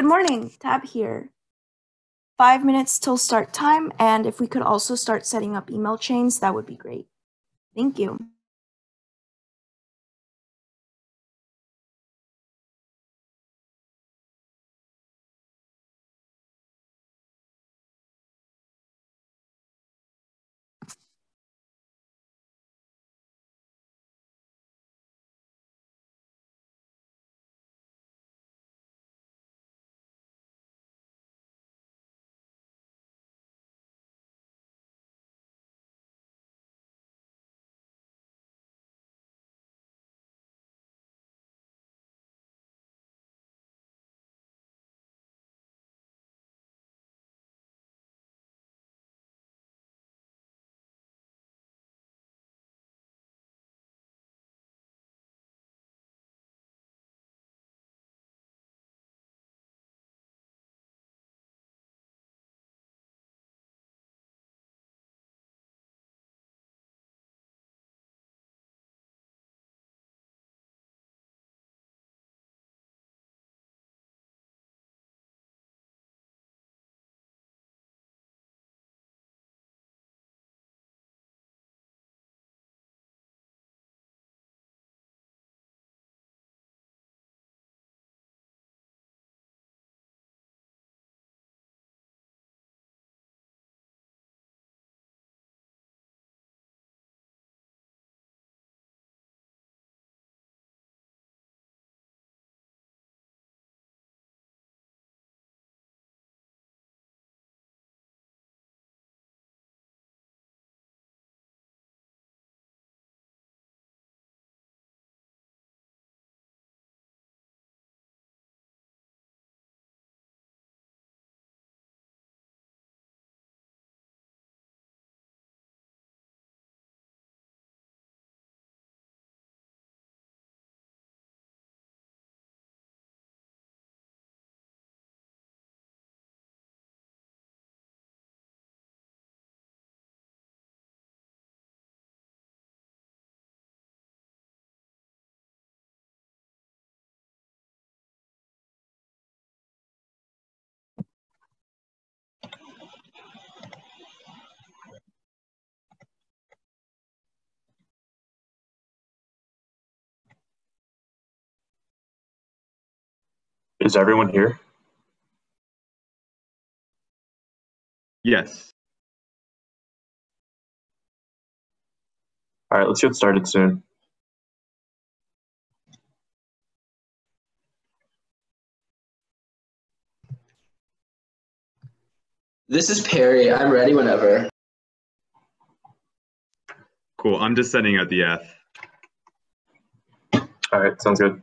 Good morning, Tab here. Five minutes till start time, and if we could also start setting up email chains, that would be great. Thank you. Is everyone here? Yes. All right, let's get started soon. This is Perry. I'm ready whenever. Cool. I'm just sending out the F. All right, sounds good.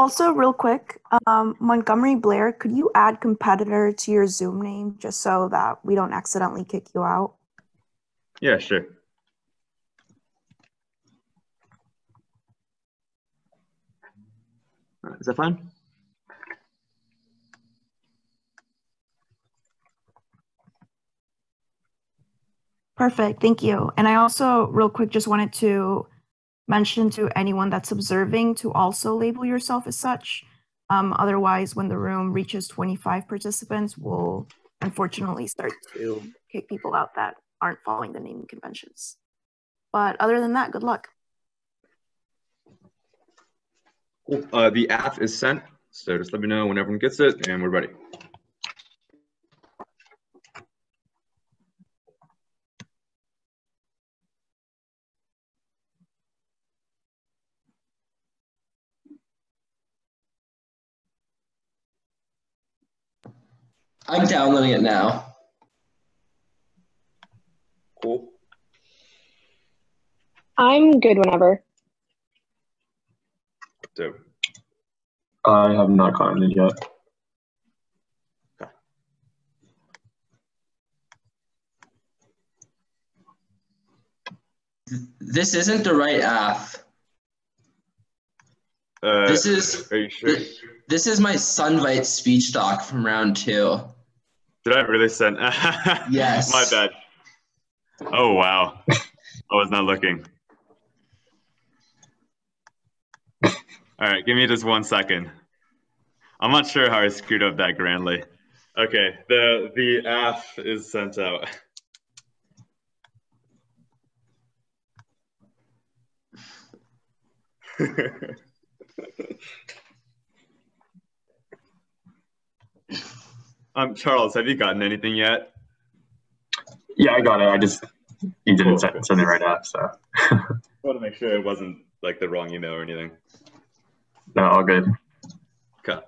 Also, real quick, um, Montgomery Blair, could you add competitor to your Zoom name just so that we don't accidentally kick you out? Yeah, sure. Is that fine? Perfect, thank you. And I also, real quick, just wanted to mention to anyone that's observing to also label yourself as such. Um, otherwise, when the room reaches 25 participants, we'll unfortunately start to kick people out that aren't following the naming conventions. But other than that, good luck. Cool. Uh, the app is sent, so just let me know when everyone gets it, and we're ready. I'm downloading it now. Cool. I'm good whenever. So, I have not gotten it yet. This isn't the right app. Uh, This is Are you sure? this is my Sunvite speech doc from round two. Did I really send? Yes. My bad. Oh wow. I was not looking. All right, give me just one second. I'm not sure how I screwed up that grandly. Okay, the the app is sent out. um, Charles, have you gotten anything yet? Yeah, I got it. I just you didn't send, send it right out, so I want to make sure it wasn't like the wrong email or anything. no, all good. Okay.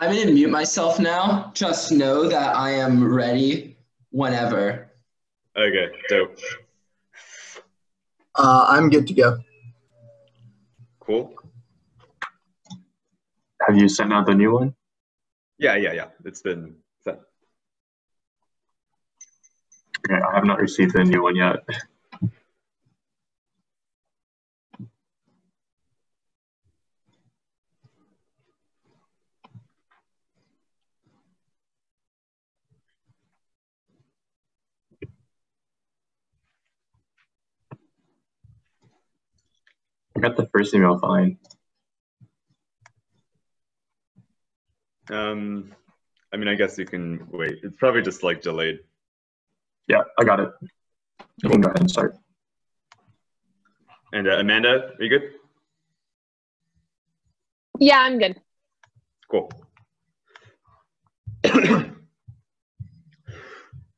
I'm gonna mute myself now. Just know that I am ready whenever. Okay, dope. Uh, I'm good to go. Cool. Have you sent out the new one? Yeah, yeah, yeah. It's been sent. Okay, I have not received the new one yet. I got the first email fine. Um, I mean, I guess you can wait. It's probably just like delayed. Yeah, I got it. You can go ahead and start. And uh, Amanda, are you good? Yeah, I'm good. Cool.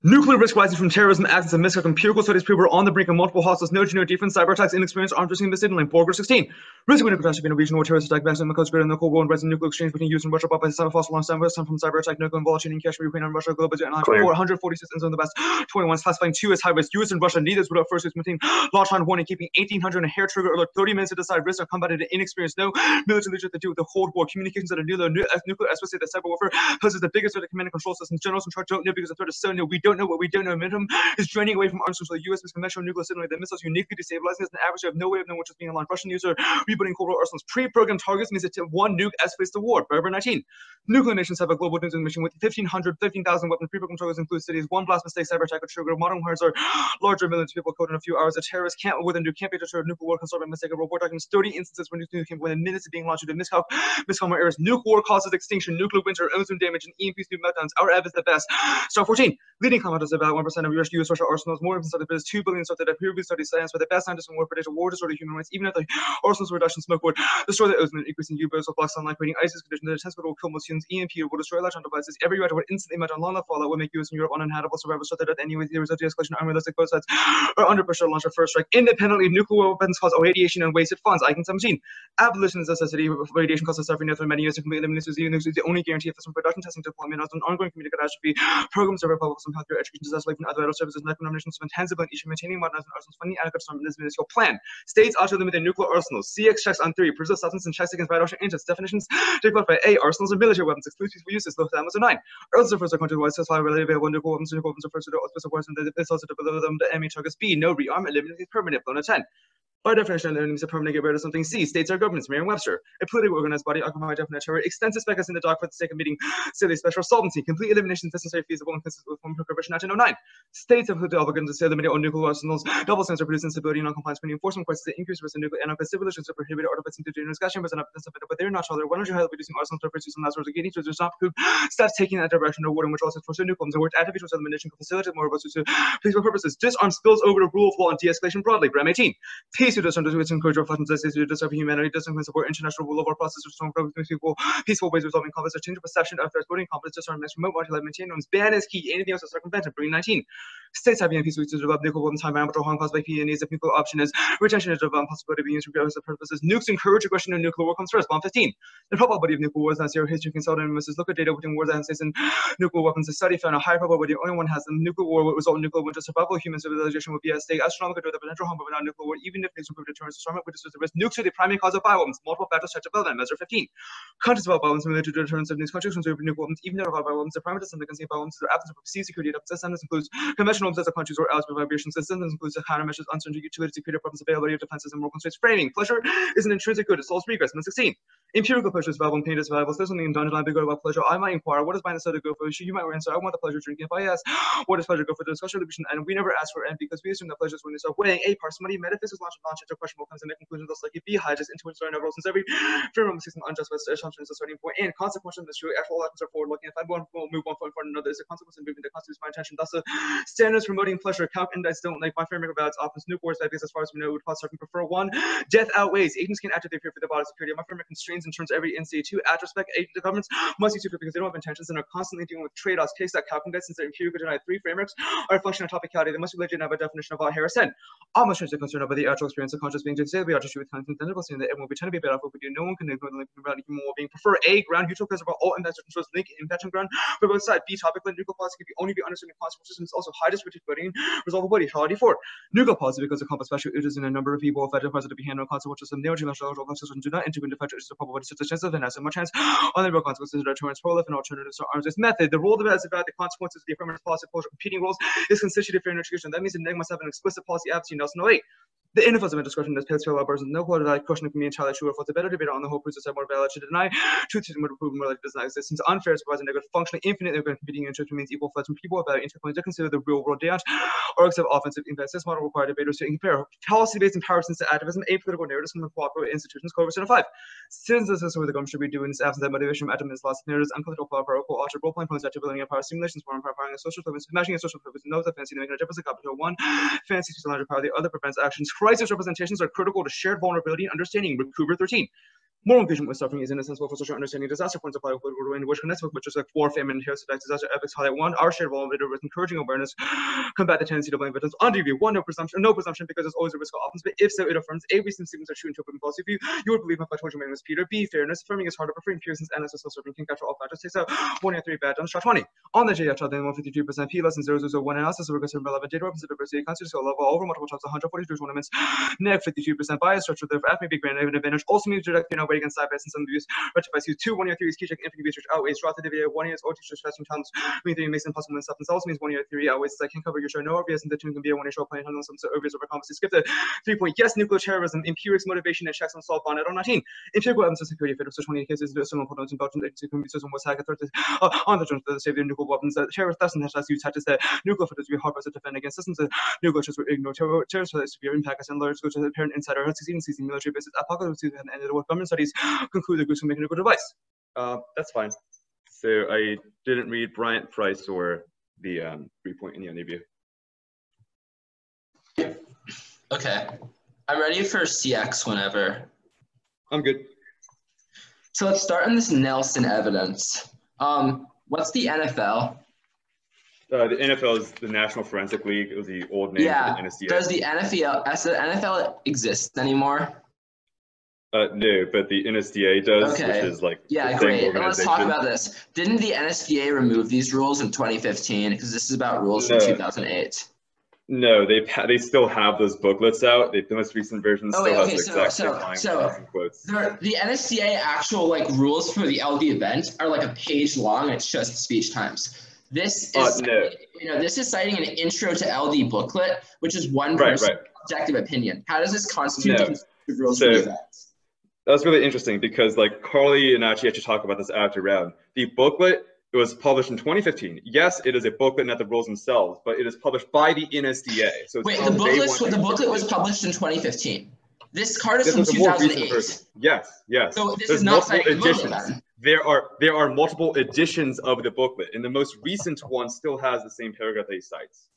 Nuclear risk rising from terrorism, acts and misconduct. Empirical studies prove we're on the brink of multiple hostiles, no generic defense, cyber attacks, inexperienced armed resisting the Line Borger 16. Risk of nuclear catastrophe in a region where terrorist attack and the coast greater than the Cold War and rising nuclear exchange between US and Russia, bought by the fossil long time some from cyber attack, nuclear involved in Kashmir, Ukraine, and Russia, global and Clear. 440 systems in the best 21 classifying two as high risk. US and Russia neither without first maintain launch on warning, keeping 1800 and a hair trigger alert 30 minutes to decide risk of combat to inexperienced, no military leadership to do with the Cold War communications that are nuclear, uh, nuclear, especially the cyber warfare poses the biggest threat to command and control systems. Generals in charge don't know because the threat is so new. We don't know what we don't know. Momentum is draining away from arms control. The U.S. is conventional nuclear signaling that missiles uniquely destabilizing us. An average of no way of knowing which is being launched. Russian user rebuilding Cold arsenals. Pre-programmed targets means that one nuke escalates the war. Forever 19. Nuclear nations have a global nuclear mission with 1,500, 15,000 weapons. Pre-programmed targets include cities. One blast mistake, cyber attack, or trigger. Modern wars are larger. Millions of people killed in a few hours. A terrorist can't with a nuke can't be deterred. Nuclear war by mistake. A report documents 30 instances where nuclear came within minutes of being launched due to miscalc, miscalm or errors. Nuke war causes extinction. Nuclear winter, ozone damage, and EMP speed meltdowns. Our ev is the best. Star 14. Leading combatants about 1% of US, US Russia arsenals. More than but 2 billion started. A peer-reviewed study science where the best scientists in war predict war destroy human rights, even if the arsenals reduction smoke would destroy the ozone, increasing U-boats with black sunlight, creating ISIS conditions. The intense will kill humans. EMP will destroy electron devices. Every reactor would instantly on long enough fallout would make US and Europe uninhabitable. Survivors started at anyway. result of de-escalation are unrealistic. Both sides are under pressure to launch a first strike. Independently, nuclear weapons cause radiation and wasted funds. Icon 17. Abolition is a necessity. Radiation causes suffering death, for many years to completely eliminate disease. Nuclear is the only guarantee of this production, testing, deployment, as an ongoing community catastrophe. Programs of public some healthcare, education, relief, and other services, and nominations intensive and issue maintaining modernizing arsenals, funding to this municipal plan. States also limit their nuclear arsenals. CX checks on three. Preserve substance and checks against vital agents. Definitions developed by A. Arsenals and military weapons. Exclude peaceful uses. Low to Amazon 9. Earth refers to country wide supply related available nuclear weapons. Nuclear weapons refers to the auspice of wars and the missiles to deliver them to enemy targets. B. No rearmament. Eliminate permanent. Blown 10. By definition, enemies a permanent, get rid of something. C. States are governments, Merriam-Webster. A politically organized body occupied definite terror. Extensive spec is in the doc for the sake of meeting silly special solvency. Complete elimination is necessary, feasible, and consistent with form prohibition 1909. States have the obligation to say eliminate all nuclear arsenals. Double standards are producing instability and non-compliance when enforcement requires the increased risk of nuclear anarchist civilizations are prohibited artifacts into gas chambers and up but they're not. Why don't you help reducing arsenals to pursue some last resort gating to not prove steps taking that direction or warning which also for nuclear bombs and worked actively towards elimination can facilitate more robust use of peaceful purposes. Disarm spills over the rule of law and de-escalation broadly. Gram 18. Peace to disarm to encourage reflections as to disarm humanity, disarm support international rule of our process of strong peaceful, peaceful ways of resolving conflicts, or change of perception of threats, voting conflicts, disarm next remote maintain norms, ban is key, anything else is circumvented. Bring 19. States have been peace to develop nuclear weapons, time parameter, harm caused by PNAs, if nuclear option is retention of um, possibility of being used regardless of purposes. Nukes encourage aggression and nuclear war comes first. Bomb 15. The probability of nuclear wars, that's zero history consultant, Mrs. Look at data within wars and states and nuclear weapons. The study found a high probability only one has them. Nuclear war would result in nuclear winter. Survival of human civilization would be at stake. Astronomical the potential harm of a nuclear war, even if use improved deterrence disarmament, which is the risk nukes are the primary cause of bioweapons. Multiple factors such as development. Measure 15. Countries about bioweapons related to deterrence of these countries consider nuclear weapons, even though bioweapons, the primary system against bioweapons is the absence of perceived security systems includes conventional weapons of countries or allies with vibration systems includes the higher countermeasures, uncertainty, utility, security problems, availability of defenses, and more constraints. Framing. Pleasure is an intrinsic good. It solves regress. 16. Empirical pleasure is and pain is valuable. There's something in dungeon line, good about pleasure. I might inquire, what does my necessary go for? You might answer, I want the pleasure of drinking. If I ask, what does pleasure go for? The discussion and we never ask for end because we assume that pleasure is when start weighing a parsimony, metaphysics, launch, launch into questionable and make conclusions thus like be high, just into which there are since every framework sees an unjust assumption is a starting point and consequence this true actual actions are forward looking. If I want to move one foot in front of another, is a consequence of moving that constitutes my intention. Thus, the standards promoting pleasure, calc index don't like my framework about its often nuke wars because as far as we know, would certain prefer one. Death outweighs. Agents can actively fear for their body security. My framework constrains and turns every NCA two atrospect. Agent governments must be use because they don't have intentions and are constantly dealing with trade-offs. Case that calc index since they're empirical denied three frameworks are a function of topicality. They must be legit and have a definition of what Harris. All must concerned about the actual experience of conscious being to we are shoot with identical saying that everyone will pretend to be better if we do. No one can ignore the link around human well-being. Prefer A, ground neutral because about all investors controls link impact ground for both sides. B, topic neutral policy can be only be understood in consequences and it's also high discriminatory resolvability. Reality four. Neutral policy because the complex special issues in a number of people affected by to be handled consequences of neogeological consequences do not integrate the factors of probability such as chance of an as much chance on the real consequences of deterrence prolif and alternatives to arms. This method, the role of it as about the consequences of the affirmative policy competing roles is constitutive fair integration. That means the neg must have an explicit policy absent Nelson 08. The influence of discussion is pale scale bars no quality question can be entirely true or false. The better debate on the whole proves more valid to deny truth is more prove more like does not exist. Since unfair is provides a negative functionally infinite competing interest means equal threats when people about interpoints to consider the real world damage or accept offensive impact. This model requires debaters to compare policy based empowerments to activism, apolitical narratives from the cooperative institutions. Cover five. Since this is what the government should be doing is absence of motivation from activism lost narratives, unpolitical power, co-alter role playing points that building power simulations for empowering a social purpose, imagining a social purpose, no fancy making a difference capital one, fancy to larger power, the other prevents actions. Crisis representations are critical to shared vulnerability and understanding. with Cougar 13. Moral engagement with suffering is indispensable for social understanding. Disaster points apply to political in which connects with which is like war, famine, heresy, disaster, epics, highlight one. Our shared vulnerability with encouraging awareness, combat the tendency to blame victims. Under review, one, no presumption, no presumption because there's always a risk of offense. But if so, it affirms a recent statements are true into open policy view. You would believe if I told you my torture was Peter. B, fairness, affirming is harder, preferring Pearson's and SSL serving can capture all factors. Takes out one and three bad done. Shot 20. On the JF then 153% P less than 0.001 analysis of recursive relevant data represents diversity, consider skill level over multiple times 142 tournaments. Neg 52% bias structure, therefore F may be granted an advantage. Also means direct, you know, weight against side and some abuse. Rectify use two one year theories, key check infinity research outweighs drop the video one year's or teacher stressing times. Mean theory makes impossible and stuff. And also means one year theory outweighs I can cover your show no obvious and the two can be a one year show playing handle some so obvious over competency. Skip the three point yes, nuclear terrorism, empirics motivation and checks on solve bond at 19. Empirical evidence of security fit of 20 cases the similar products in Belgium agency can be system was hacked uh, on the terms of the safety of nuclear weapons that terrorists doesn't have to use such as that nuclear fit to be hard to defend against systems that nuclear just ignore terrorists for severe impact and large go to the apparent insider succeeding seizing military bases apocalypse and ended with government studies conclude the groups who make a nuclear device. Uh, that's fine. So I didn't read Bryant Price or the um, three point in the interview. Okay. I'm ready for CX whenever. I'm good. So let's start on this Nelson evidence. Um, what's the NFL? Uh, the NFL is the National Forensic League. It was the old name yeah. for the. Does the NFL, does the NFL exist anymore? Uh, no, but the NSDA does, Okay. which is like Yeah, great. let's talk about this. Didn't the NSDA remove these rules in 2015? Because this is about rules from 2008. No, they they still have those booklets out. They, the most recent version Oh, still wait, has the so- exact so- so- quotes. The, the NSDA actual like rules for the LD event are like a page long. It's just speech times. This Uh, is no. you know this is citing an intro to LD booklet, which is one Right, person's right. objective opinion. How does this constitute No. the rules So- for the event? That's really interesting because like Carly and actually actually talk about this after round. The booklet it was published in 2015. Yes, it is a booklet, not the rules themselves, but it is published by the NSDA. So Wait, the booklet the booklet was published in 2015. This card is This from was a more recent 2008. Yes, yes. So this There's is not multiple booklet editions. then. There are there are multiple editions of the booklet, and the most recent one still has the same paragraph that he cites.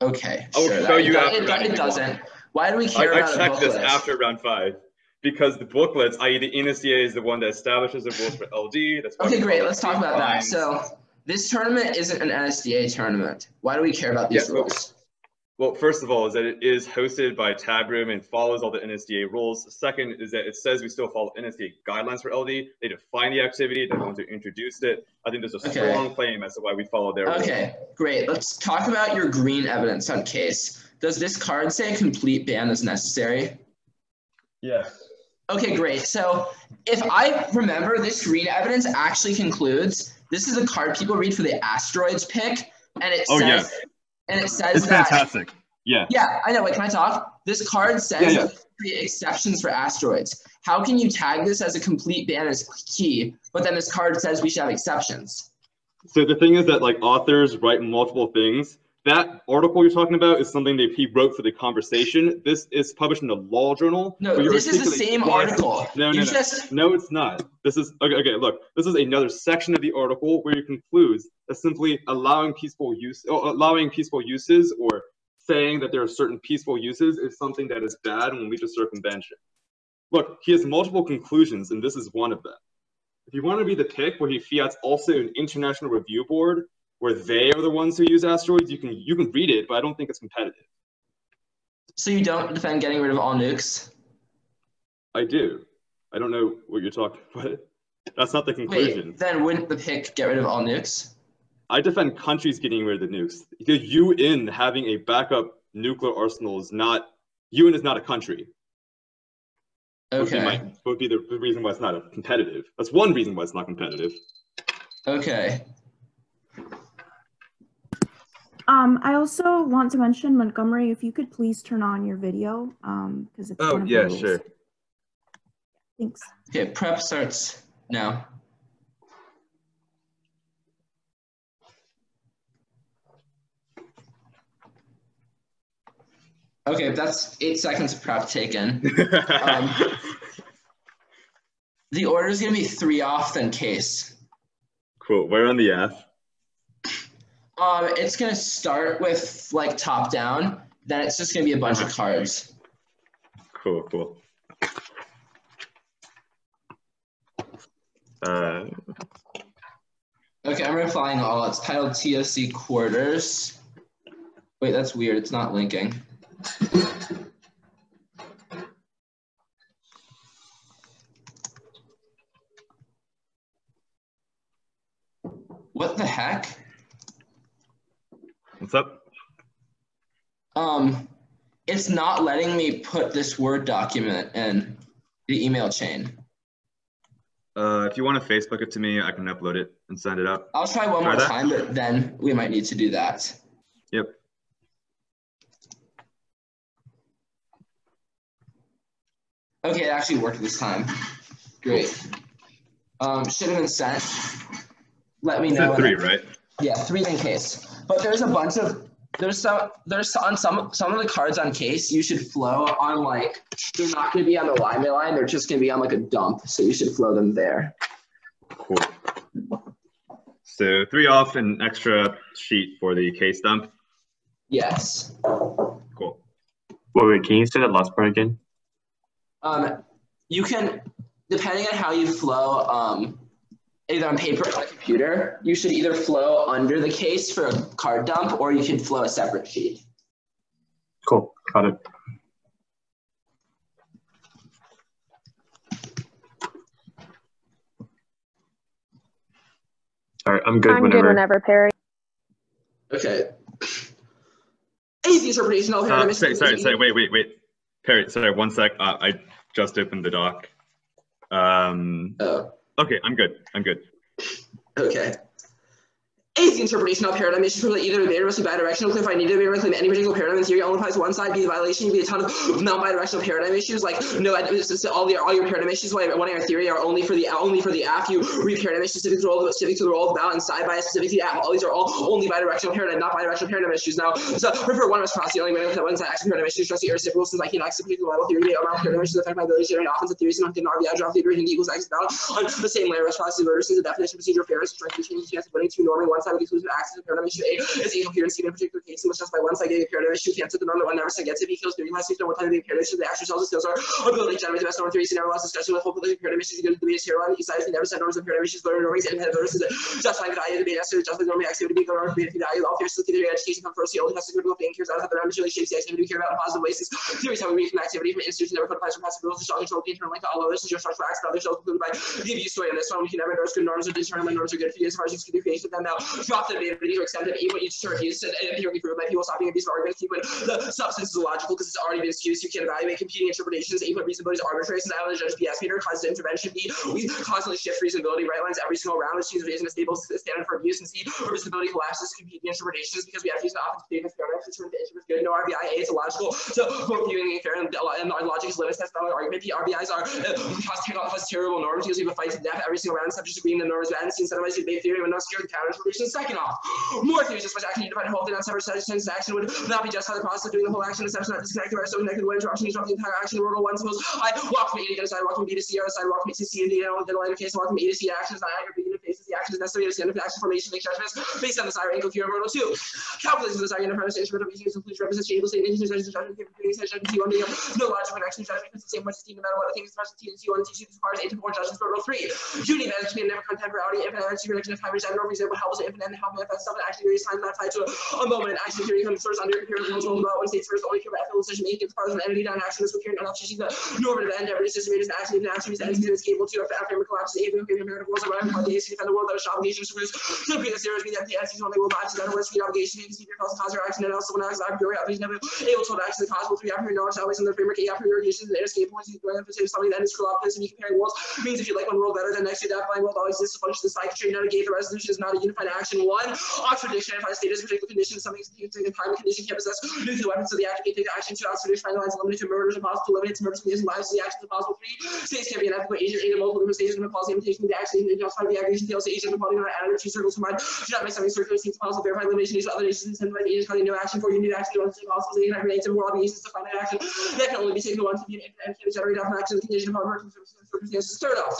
Okay, I will sure. show you it, after it, it doesn't. Why do we care I about a checked this after round five because the booklets, i.e., the NSDA, is the one that establishes the rules for LD. That's why Okay, great. Let's talk about that. So this tournament isn't an NSDA tournament. Why do we care about these Yeah, rules? Well, first of all, is that it is hosted by Tab Room and follows all the NSDA rules. Second is that it says we still follow NSDA guidelines for LD. They define the activity. They're the ones who introduced it. I think there's a Okay. strong claim as to why we follow their rules. Okay, great. Let's talk about your green evidence on case. does this card say a complete ban is necessary? Yeah. Okay, great. So if I remember, this green evidence actually concludes this is a card people read for the asteroids pick, and it Oh, says, yeah. and it says It's that fantastic. Yeah. yeah, I know. Wait, can I talk? This card says Yeah, yeah. create exceptions for asteroids. How can you tag this as a complete ban as key, but then this card says we should have exceptions? So the thing is that like authors write multiple things. That article you're talking about is something that he wrote for the conversation. This is published in the Law Journal. No, this is the same article. No, no, you no. just No, it's not. This is okay. Okay, look. This is another section of the article where he concludes that simply allowing peaceful use, or allowing peaceful uses, or saying that there are certain peaceful uses is something that is bad and will lead to circumvention. Look, he has multiple conclusions, and this is one of them. If you want to be the pick where he fiats also an international review board where they are the ones who use asteroids, you can you can read it, but I don't think it's competitive. so you don't defend getting rid of all nukes. I do. I don't know what you're talking about. That's not the conclusion. Wait, then wouldn't the pick get rid of all nukes? I defend countries getting rid of the nukes. The UN having a backup nuclear arsenal is not UN is not a country. Would be, Okay. my, would be the reason why it's not competitive. That's one reason why it's not competitive. Okay. Um, I also want to mention Montgomery, if you could please turn on your video, um, because it's Oh, one of the yeah, rules. sure. Thanks. Okay. Prep starts now. Okay, that's eight seconds of prep taken. Um, The order is going to be three off, then case. cool. Where on the F? Um, it's going to start with like top down, then it's just going to be a bunch of cards. Cool, cool. Uh, Okay, I'm replying all. It's titled TOC quarters. Wait, that's weird. It's not linking. What the heck? What's up? Um, it's not letting me put this Word document in the email chain. Uh, if you want to Facebook it to me, I can upload it and send it up. I'll try one Try more that? time, but then we might need to do that. Yep. Okay, it actually worked this time. Great. Um, should have been sent. Let me know. three, I- right? Yeah, three in case. But there's a bunch of there's some there's on some some of the cards on case you should flow on like they're not gonna be on the line line, they're just gonna be on like a dump. So you should flow them there. Cool. So three off an extra sheet for the case dump. Yes. Cool. Wait, wait, can you say that last part again? Um, you can, depending on how you flow, um, either on paper or on a computer, you should either flow under the case for a card dump, or you can flow a separate sheet. Cool, got it. All right, I'm good I'm whenever. good whenever, Perry. Okay. Easy interpretation. I'll Uh, sorry, sorry, sorry, wait, wait, wait. Perry, sorry, one sec. Uh, I just opened the doc. Um, Oh, okay, I'm good. I'm good. okay. Is the interpretation of paradigm issues from either vigorously bidirectional cliff I need to be claim any particular paradigm theory only applies to one side, be the violation, be a ton of non-bidirectional paradigm issues. Like no, all the all your paradigm issues one in our theory are only for the only for the app. You read paradigm issues specific to the specific to the role of and side bias specific to the app. All these are all only bidirectional paradigm, not bidirectional paradigm issues. Now, so refer one reciprocity only when one side action paradigm issues, trust the reciprocal since I cannot accept particular level theory amount paradigm issues affect my ability to generate offensive theories and not RV algebra theory and equals x down on the same layer reciprocity versus the definition procedure fairness strength between the chance of winning two normally one side with exclusive access to paradigm issue A is a coherency in a particular case in which just by one side getting a paradigm issue cancel the norm that one never side gets it because theory last week no one time the paradigm issue the actual cells skills are ability to generate the best norm theories and never lost discussion with hopefully paradigm issues against the base here on each side the never said norms of paradigm issues learning norms and head versus justifying the value of the beta necessary justifying normal activity being norm beta value all theories of theory education come first the only has to go critical thinking cares out of the really shapes the activity care about in positive ways theories how we read from activity from institutions never applies from to strong control the internal like all others is your structure acts other cells included by the view story on this one we can never endorse good norms or determine when norms are good for you as far as you can do creation of them now drop the ability to accept even when you just refuse and empirically proven by people stopping abuse of arguments, when the substance is illogical because it's already been excused. You can evaluate competing interpretations, even reasonability is arbitrary. Since I was judge BS meter, constant intervention B, we constantly shift reasonability right lines every single round, which seems raising a stable standard for abuse and C, reasonability collapses competing interpretations because we have to use the often statements fairness to turn the issue is good. No RBI is illogical. So both viewing fair and, our logic is limits test valid argument. The RBIs are uh, cause terrible norms because we have a fight to death every single round, subject to being the norms and incentivized debate theory when no secure counter interpretation. Second off, more theories just much action you define whole thing on separate sessions action would not be just how the process of doing the whole action exception not disconnected or so connected when interruption disrupt the entire action world one suppose I walk from A to get a side walk from B to C or a side walk from A to C and D and all the case walk from A to C actions not aggregate begin to faces the actions necessary to stand up action formation make judgments based on the side angle theorem model two. Calculations of the side uniform station of easy includes representation able state into judgment judgment computing session T1 being no logical connection judgment is the same much T no matter what the thing is special T and T1 and T2 requires eight to four judgments model three. Unity management never contemporary infinite energy prediction of time which for example helps infinite and help manifest stuff and actually various times not tied to a moment action theory comes first under empirical rules about when states first only care about ethical decision making as part of an entity down action is coherent enough to see the normative end every system is actually an action is ends is capable to affect framework collapses even if imperative rules are running for days to defend the world that is obligation to produce to be the series mean that the entities only will to that words the obligation to see your cause cause or action and also when acts are pure of never able to action the will three after knowledge always in the framework a after irrigation and escape points you going to something that is this and you comparing worlds means if you like one world better than next to that blind world always exists a function the psychiatry not a gate the resolution is not a unified action one. Oxford dictionary finds status particular condition. Something taking time condition can possess nuclear weapons so the actor can take action to Oxford dictionary lines limited to murders impossible to eliminate murders from using lives so the actions impossible three states can be an ethical agent aided multiple different stages of policy imitation the action and justify the aggregation tails agent of polygon additive two circles combined do not make something circular seems possible. Verify limitation of other nations incentivized agents probably no action for you. Need action to understand possible. Aggregate some more obligations to find action. That can only be taken once to be an and can generate off an action. The condition upon circumstances. Third off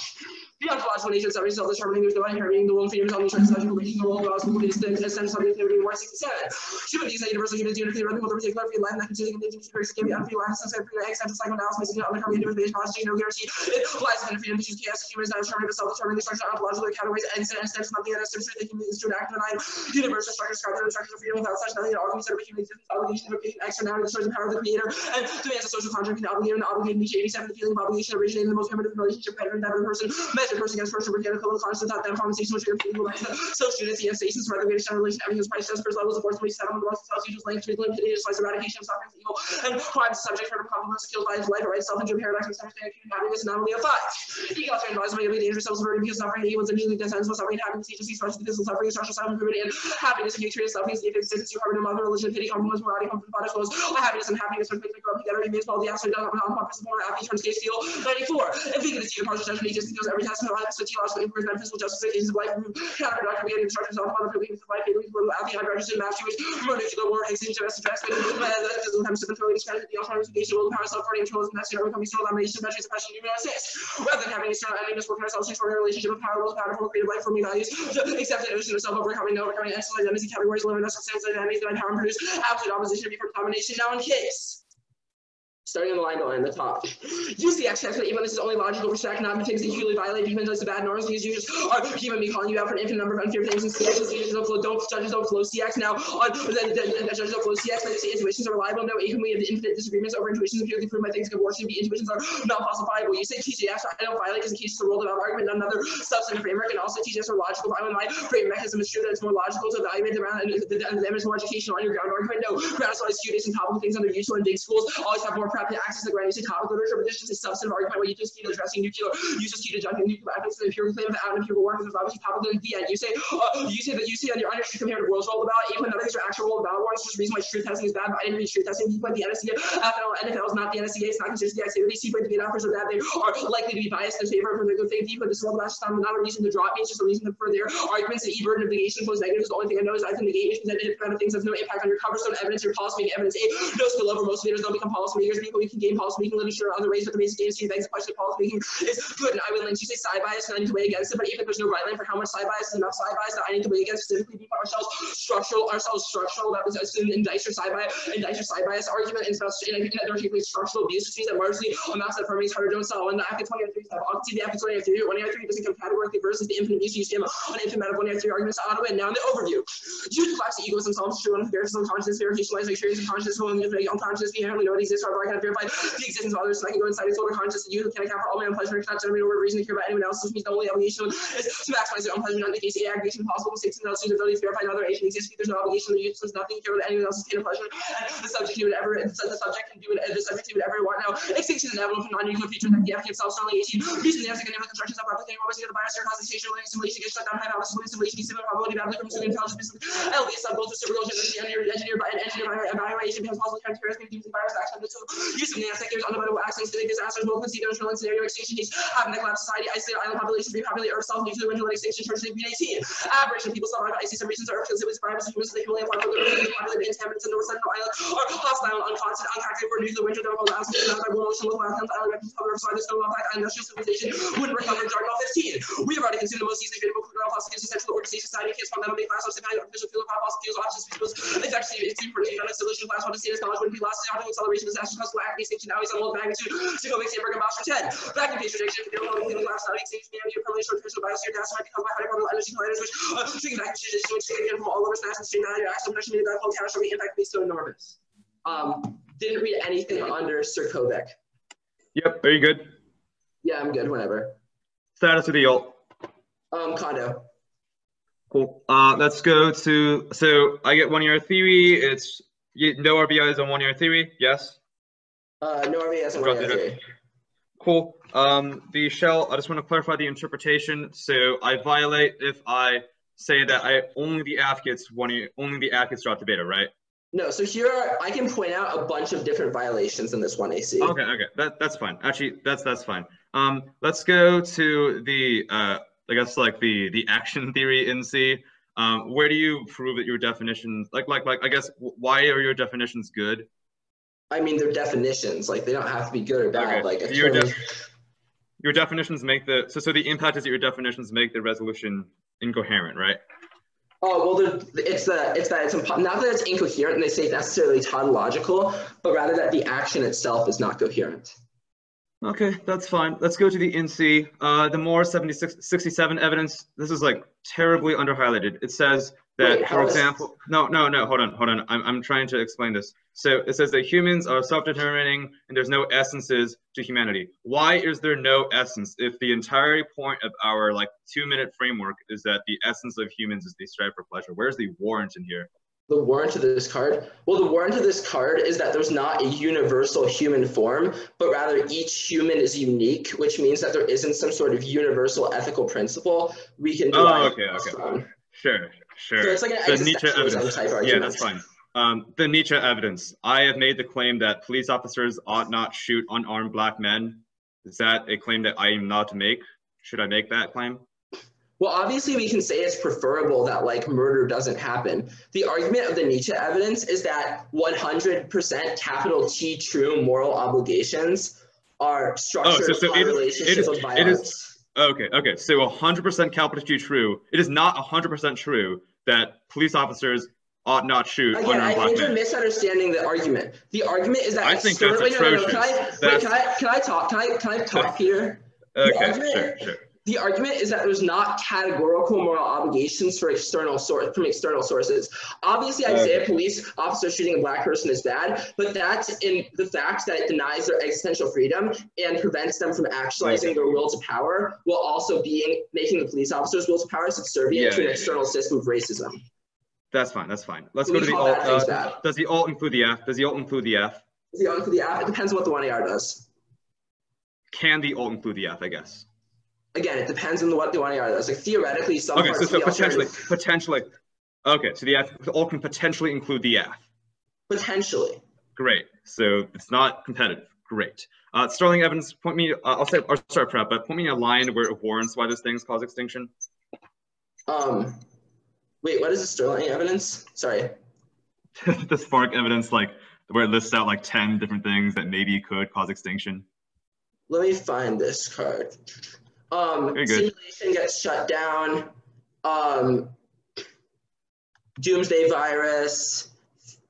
the ontological nature of every self-determining there's no inheriting the world freedom of nature and such relation the world laws and the essential subjectivity of 167 human beings that universal human unity rather than particular free life that continuing conditions very can be unfree life sensitive free existential psychoanalysis making other into the positive no guarantee it lies in freedom issues chaos humans not determined but self-determining structure ontological categories and extension nothing that is simply thinking is to an act of nine universal structure described in structures of freedom without such nothing at all said of human existence obligation of externality the and power of the creator and demands a social contract between obligated and obligated Nietzsche 87 the feeling of obligation originating in the most primitive relationship pattern that of a person measured person against person mechanical and constant thought that conversation which you're feeling like so students and stations the greatest relation everything is priced as first levels of force police settlement the most self uses length to limited age slice eradication of suffering evil and crime subject for compliments killed by his life right self into paradox and understanding happiness not only a five egalitarian advisement may be dangerous self burden because suffering evils and needing descends with suffering happiness these sources because suffering social self improvement and happiness and suffering is the existence you harbor no mother religion pity compromise morality home for the body happiness and happiness when things grow together remains while the absolute doesn't on purpose more happy turns case steel 94 and thinking the seed of partial judgment just because every test of life so theological inquiries metaphysical justifications of life counter doctor getting instructions on the beliefs of life feelings little happy hydrogen mastery which the war exchange of address sometimes sympathetically described the will power self running controls and still domination rather than having a relationship of power will powerful creative life for me values accept the notion of self overcoming overcoming identity categories empower and produce absolute opposition before domination now in case starting on the line below the top. Use the X but even this is only logical for stack things that usually violate even those bad norms. Users are human being calling you out for an infinite number of unfair things and. Judges don't flow, don't judges don't flow CX. Now oh, on then, then, then judges don't flow CX. Say intuitions are reliable. No, even we have infinite disagreements over intuitions empirically proven by things can to be intuitions are not falsifiable. You say TJS, I don't violate because it teaches the world about argument, not another substantive framework, and also TJS are logical. When my frame mechanism is true that it's more logical to evaluate the round and the, the, the, the more educational on your ground argument. No, ground students and topical things under useful in big schools always have more prep to access the ground using topical literature, but this is a substantive argument where you just keep addressing nuclear, you just keep adjusting nuclear evidence to the empirical claim of the atom empirical work, because obviously topical in the end. You say, uh, you say that you see on your on your comparative worlds all about, even though none of these are actual world about wars, just reason why truth testing is bad, but I didn't read truth testing. You put the NSDA, FNL, NFL is not the NSDA, it's not considered the activity. See, point the data offers are bad, they are likely to be biased in favor of the good thing. But this world last time, not a reason to drop me, it's just a reason for their arguments that E burden of negation flows negative. The only thing I know is I can negate issues that independent things have no impact on your cover stone evidence, your policy making evidence. No skill over motivators don't become policy makers. We can gain policy making literature other ways, but the basic game begs the question policy making is good. And I would link you say side bias and I need to weigh against it, but even if there's no right line for how much side bias is enough side bias that I need to weigh against specifically deep ourselves structural ourselves structural that was in, in Dicer side bias in Dicer side bias argument and stuff in, in, in particularly structural abuse which means that largely amounts that permeates harder don't and the active 20 3 stuff. I'll see the active 20 3 one 3 doesn't come categorically versus the infinite abuse you see on infinite meta 1 3 arguments to auto and now in the overview. To collapse the ego themselves true and verification unconscious verification lies experience of consciousness and unconscious inherently know it exists or cannot verify the existence of others, so I can go inside its older conscious you can account for all my own pleasure, cannot generate or reason to care about anyone else, which means the only obligation is to maximize their own pleasure, not the case of aggregation possible mistakes and else ability to verify another agent exists. There's no obligation to use since nothing care about anyone else's pain or pleasure. And the subject he would ever the subject can do it the subject he would ever want now. Extinction is inevitable non-nuclear features that the applicant itself strongly 18. Reason the can never constructions of replicating what was the biosphere concentration relating simulation gets shut down high power simulation similar probability of applicant pursuing intelligence LB sub goes to super engineered by an engineer evaluation because possible characteristics can use the virus action to use of nanosectors unavoidable accidents to disasters both conceived original and scenario extinction case having the collapse society isolated island population repopulate earth self nuclear winter extinction church in 18 aberration people survive by some reasons are because it was survivors of humans only apply for the populated inhabitants in North Central Island are hostile unconstant unconstant for nuclear winter thermal lasting and other world ocean local outcomes island records cover so the snow black industrial civilization wouldn't recover Jargon 15 we have already consumed the most easily available oil fossil fuels essential organization society can't fundamentally class secondary artificial fuel fossil fuels options fuels effectively it's important to solution class one to see this knowledge would be lost in acceleration disaster cause lack extinction now is on low magnitude Sandberg and Bosch 10 vacuum phase rejection for the only clean glass not extinction the permanent short term biosphere gas might become by potential energy colliders which uh, taking vacuum phase which again from all over mass and strain out action made that whole catastrophic impact be so enormous um didn't read anything under Sir Kovac. Yep. Are you good? Yeah, I'm good. Whenever. Status of the ult. Um, condo. Cool. Uh, let's go to. So I get one year theory. It's you, no RBIs on one year theory. Yes. Uh, no RBIs on one. Cool. Um, the shell. I just want to clarify the interpretation. So I violate if I say that I only the AF gets one only the AF gets dropped to beta, right? No, so here are, I can point out a bunch of different violations in this one AC. Okay, okay, that that's fine. Actually, that's that's fine. Um, let's go to the uh, I guess like the the action theory in C. Um, where do you prove that your definitions like like like I guess why are your definitions good? I mean, they're definitions. Like they don't have to be good or bad. Okay. Like your, def your definitions make the so so the impact is that your definitions make the resolution incoherent, right? Oh well, it's the it's that it's impo- not that it's incoherent and they say necessarily tautological, but rather that the action itself is not coherent. Okay, that's fine. Let's go to the NC. Uh, the Moore 76, 67 evidence. This is like terribly under highlighted. It says that, Wait, for example, no, no, no, hold on, hold on. I'm, I'm trying to explain this. So it says that humans are self-determining and there's no essences to humanity. Why is there no essence if the entire point of our like two minute framework is that the essence of humans is they strive for pleasure? Where's the warrant in here? The warrant to this card? Well, the warrant to this card is that there's not a universal human form, but rather each human is unique, which means that there isn't some sort of universal ethical principle we can Oh, okay, okay. From. Sure, sure. So it's like an the Nietzsche evidence. Yeah, that's fine. Um, the Nietzsche evidence. I have made the claim that police officers ought not shoot unarmed black men. Is that a claim that I am not to make? Should I make that claim? Well, obviously, we can say it's preferable that like murder doesn't happen. The argument of the Nietzsche evidence is that 100% capital T true moral obligations are structured oh, so, so relationships with violence. Okay, okay. So 100% capital T true. It is not 100% true that police officers ought not shoot. Again, I think you're misunderstanding the argument. The argument is that I think that's atrocious. No, no, no. Can, I. Wait, can I can I talk? Can I can I talk, here? okay, argument, sure, sure the argument is that there's not categorical moral obligations for external source from external sources. Obviously, I'd say a police officer shooting a black person is bad, but that's in the fact that it denies their existential freedom and prevents them from actualizing their will to power, while also being making the police officer's will to power subservient yeah, to an yeah, external yeah. system of racism. That's fine. That's fine. Let's we go to the alt. Uh, does the alt include the F? Does the alt include the F? Does the alt include the F? It depends on what the one AR does. Can the alt include the F? I guess again, it depends on what the one are. That's like theoretically some okay, so, so potentially, potentially. Okay, so the F all can potentially include the F. Potentially. Great. So it's not competitive. Great. Uh, Sterling Evans, point me. Uh, I'll say, or sorry, prep, but point me a line where it warrants why those things cause extinction. Um, wait, what is the Sterling evidence? Sorry. the spark evidence, like where it lists out like ten different things that maybe could cause extinction. Let me find this card. Um, simulation gets shut down. Um, doomsday virus.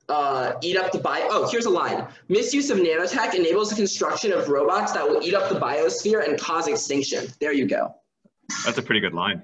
Uh, eat up the bio. Oh, here's a line. Misuse of nanotech enables the construction of robots that will eat up the biosphere and cause extinction. There you go. That's a pretty good line.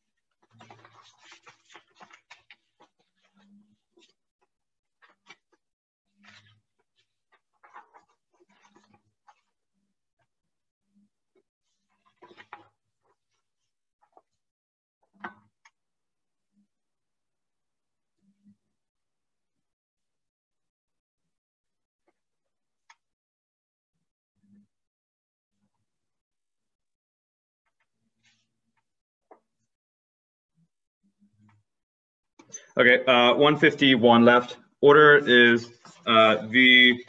Okay, uh, 151 left. Order is uh, the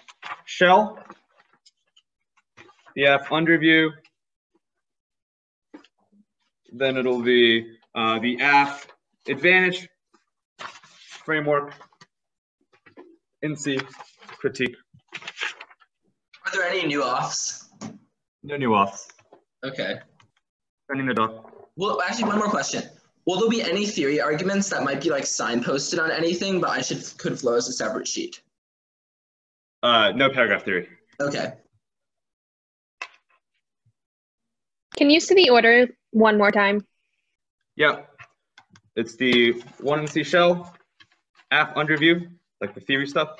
shell, the F under view, then it'll be uh, the AF advantage, framework, NC, critique. Are there any new offs? No new offs. Okay. Sending the doc. Well, actually, one more question. Will there be any theory arguments that might be like signposted on anything, but I should could flow as a separate sheet? Uh, no paragraph theory. Okay. Can you see the order one more time? Yeah. It's the one in C shell, app underview, like the theory stuff.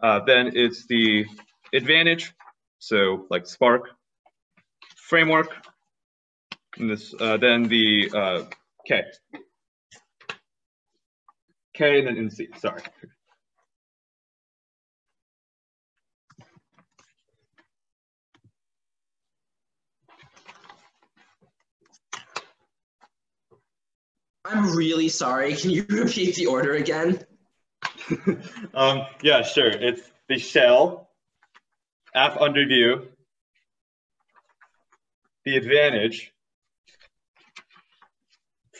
Uh, then it's the advantage, so like Spark, framework, and this, uh, then the uh, K. K and then NC, sorry. I'm really sorry. Can you repeat the order again? um, yeah, sure. It's the shell, app underview, the advantage,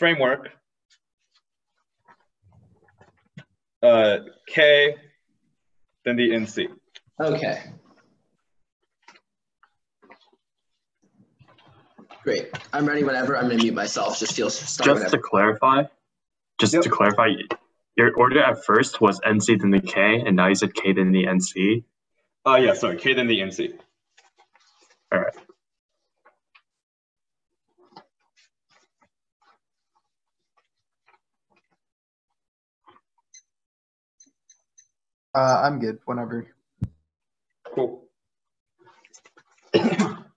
framework, uh, K, then the NC. Okay. Great. I'm ready whenever. I'm gonna mute myself. Just feel start Just whenever. to clarify, just Yep. to clarify, your order at first was NC then the K, and now you said K then the NC. Uh, yeah, sorry, K, then the NC. All right. Uh, I'm good. Whenever. Cool.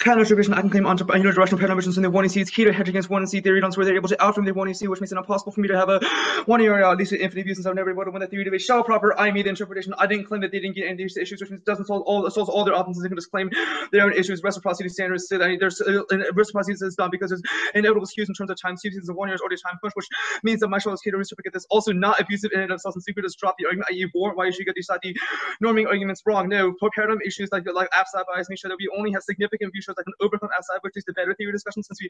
Counter distribution, I can claim onto unidirectional parallel missions in the 1EC. It's key to hedge against 1EC theory runs where they're able to outframe the 1EC, which makes it impossible for me to have a one area at least infinite view since I've never been able to win the theory debate. Shall proper, I made the interpretation. I didn't claim that they didn't get any of issues, which means it doesn't solve all it solves all their options. They can just claim their own issues. Reciprocity standards say that there's uh, and reciprocity is done because there's inevitable skews in terms of time. Skews a one year's already time push, which means that my show is key to reciprocate this. Also, not abusive in and of itself, and super just drop the argument, i.e., war. Why you get these side the norming arguments wrong? No, paradigm issues like like AppSide bias, make sure that we only have significant view shows that can overcome AppSide, which is the better theory discussion since we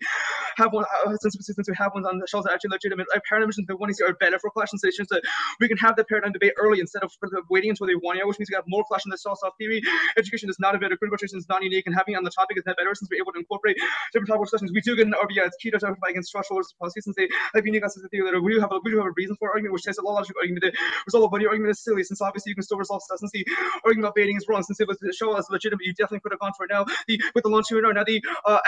have one uh, since, since we have ones on the shows that are actually legitimate. Our paradigm that one is are better for clash sensations that we can have the paradigm debate early instead of waiting until they 1AR, which means we have more clash in the soft theory. Education is not a better critical is not unique, and having on the topic is not better since we're able to incorporate different topical discussions. We do get an RVI, it's key to justify against structural reciprocity since they have unique as a theory that we do have a we do have a reason for argument, which says a logical argument. The result of any argument is silly, since obviously you can still resolve stuff since the argument about baiting is wrong, since it was show us legitimate, you definitely could have gone for now. The with the launch here now the uh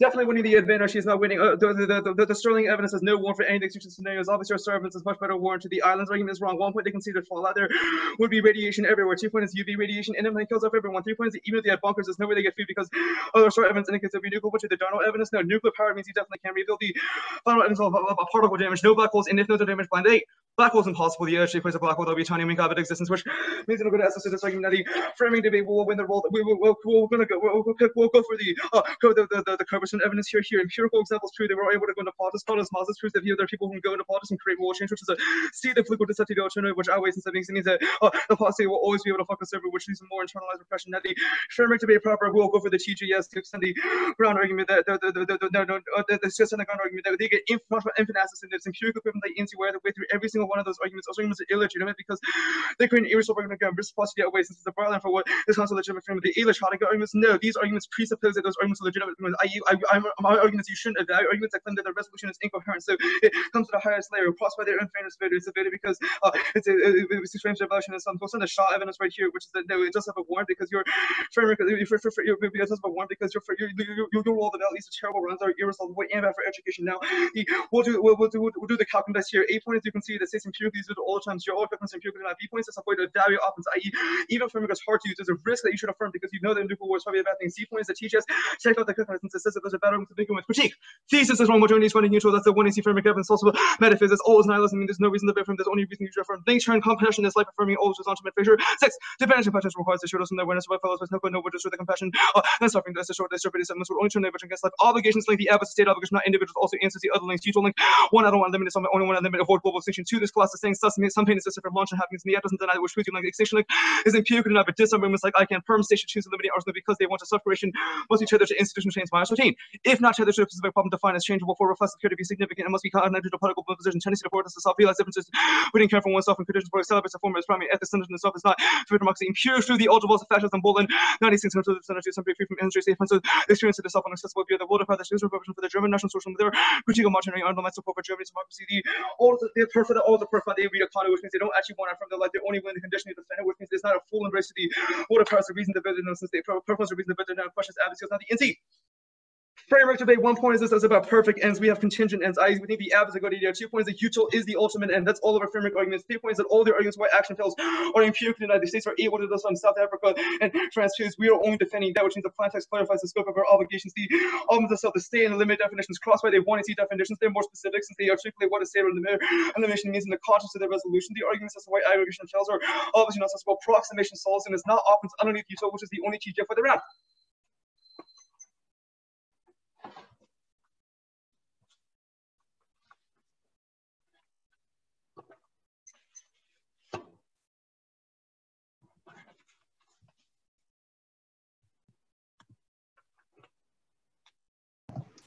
definitely winning the advantage. She's not winning. Uh, the, the, the, the, sterling evidence has no warrant for any execution scenarios. Obviously, our servants is much better warrant to the islands. Argument is wrong. One point they conceded fallout there would be radiation everywhere. Two points is UV radiation and it kills off everyone. Three points even if they had bunkers, there's no way they get food because other sort evidence indicates that we nuclear which is the general evidence. No nuclear power means you definitely can reveal the final evidence of, of, of particle damage. No black holes, and if no damage blind eight. Black holes impossible. The actually plays a black hole that will be tiny and of existence, which means it'll go to SS this argument that the framing debate will win the role. We will we'll, we're gonna go we'll, we'll, we'll go for the uh go the the, the, the Culbertson evidence here here empirical examples true, they were able to go into politics. Politics Moses proves that here there are people who can go into politics and create world change, which is a see the fluid deceptive alternative, which outweighs savings. It means that uh, the policy will always be able to fuck us over, which leads to more internalized repression. That the framework debate proper will go for the TGS to extend the ground argument that the the the the, the, no, uh, the, the just the ground argument that they get infinite infinite access and it's empirical equivalent that NC where the way through every single one of those arguments. Those arguments are illegitimate because they create an irresolvable argument again. Reciprocity outweighs since the bar line for what is considered legitimate frame of the electronic arguments. No, these arguments presuppose that those arguments are legitimate. I, I, my arguments you shouldn't evaluate arguments that claim that the resolution is incoherent. So it comes to the highest layer, crossed by their unfairness voted. It's evaded because uh, it's a, it, it, it's frames evaluation and some on the shot evidence right here, which is that no, it does have a warrant because your framework for, for, for, your, it does have a warrant because your your your your your role of at least the terrible runs are irresolvable and bad for education. Now the, we'll do we'll, we'll do we'll do the calculus here. Eight points you can see that states empirically used at all times. Your all equivalents empirically not B points. That's avoid the value options, i.e., even if it's hard to use, there's a risk that you should affirm because you know that indubitable is probably a bad thing. C points that teach us check out the equivalence and says that there's a better to begin with. Critique. Thesis is wrong. Modernity is running neutral. That's the one AC framework evidence. Also, metaphysics always nihilism. I mean, there's no reason to be affirmed. There's only reason you should affirm. Nature and compassion is life affirming always results ultimate fissure. Six. Dependence and requires the show us from the awareness of what follows with no good, no just with the compassion. Uh, then suffering. That's the short. That's short. Seven. would only turn negative against life. Obligations link the evidence state obligation, not individuals. Also answers the other links. Mutual link. One. I don't want limited. Only one unlimited. Avoid global extinction. Two. This class is saying some pain is necessary for launch and. And yet doesn't deny truth you like. Extinction link is empirical enough, but disarmament like I can. Perm station choose limiting arsenal because they want a separation must be tethered to institutional change minus 13. If not tethered to a specific problem defined as changeable for reflexive care to be significant, it must be connected to political position, tendency to us to self-realize differences, putting care for oneself and conditions for celebrates a form of primary ethics centered itself is not for democracy, impure through the ultra of fascism, Bolin, 96 to the percentage, somebody free from injury, safe, and so experience of the self-inaccessible view, the world of the news revolution for the German national social, their critique of marginal underlying support for Germany's democracy, the all the they're perfect, all the perfect, they read a economy, which means they don't actually want it from their life, they're only willing to condition to defend it, which means there's not a full embrace of the what of the reason to build it, since they propose a reason to build it, now questions advocacy, not the NC framework debate. One point is this is about perfect ends. We have contingent ends. I think the ab is a good idea. Two points that util is the ultimate end. That's all of our framework arguments. Three points that all the arguments why action fails are impure the United States are able to do this on South Africa and transfuse. We are only defending that, which means the context clarifies the scope of our obligations. The elements of self, the stay and the limit definitions cross by they want to see definitions. They're more specific since they articulate what a state or limit elimination means in the context of their resolution. The arguments as to why aggregation fails are obviously not well. Approximation solves and is not operates underneath util, which is the only TJF for the round.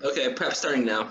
Okay, prep starting now.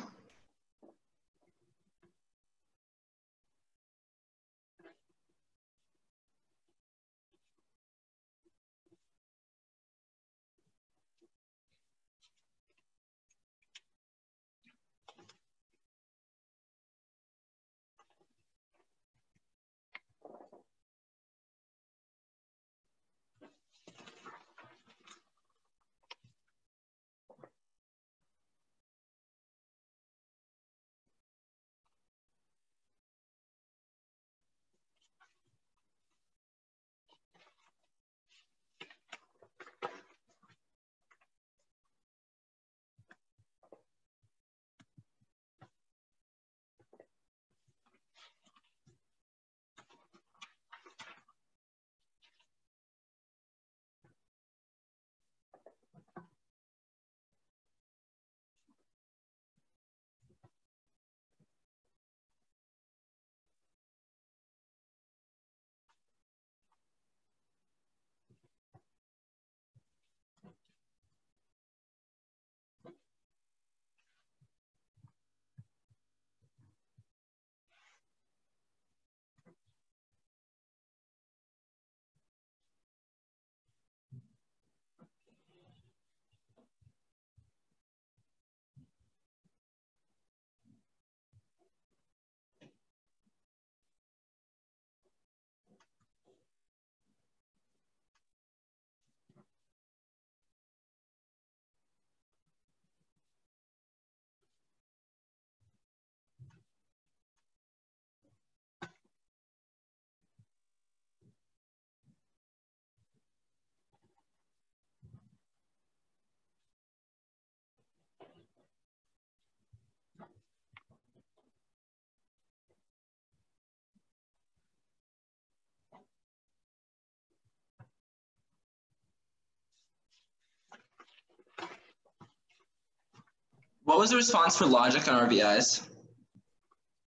What was the response for logic on RVIs?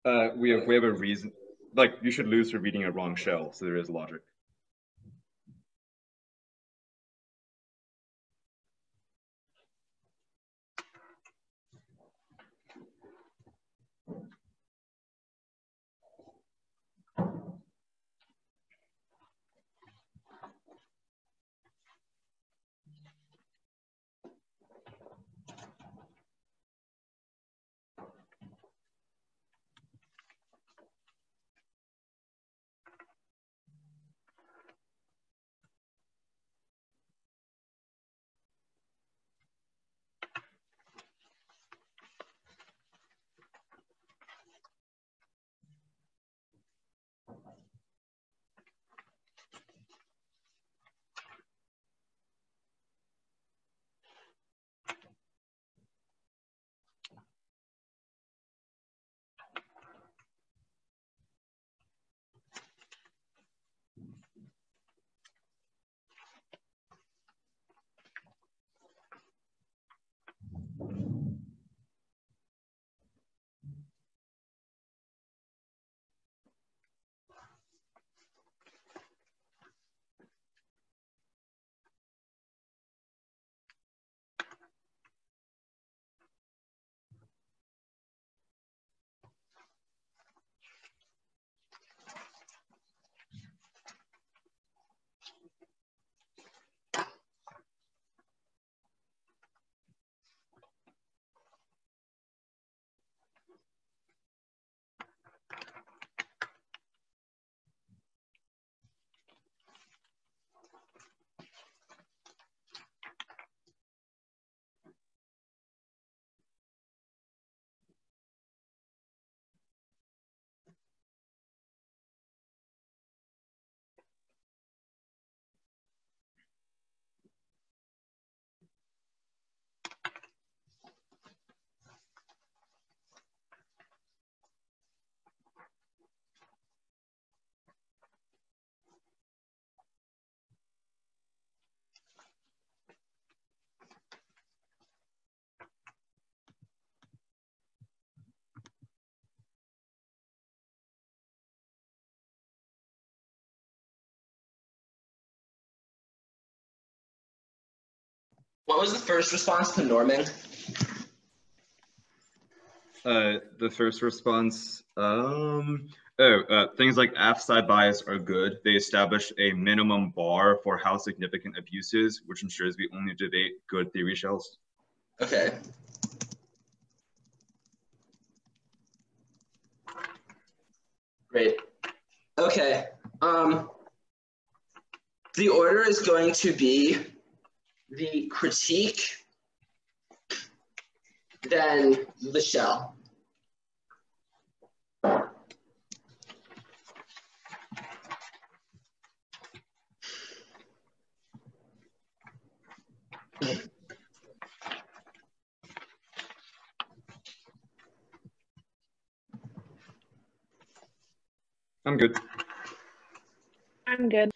Uh, we have we have a reason. Like you should lose for reading a wrong shell, so there is logic. What was the first response to Norman? Uh, the first response, um, oh, uh, things like AF-side bias are good. They establish a minimum bar for how significant abuse is, which ensures we only debate good theory shells. Okay. Great. Okay. Um, the order is going to be the critique, then the shell. I'm good. I'm good.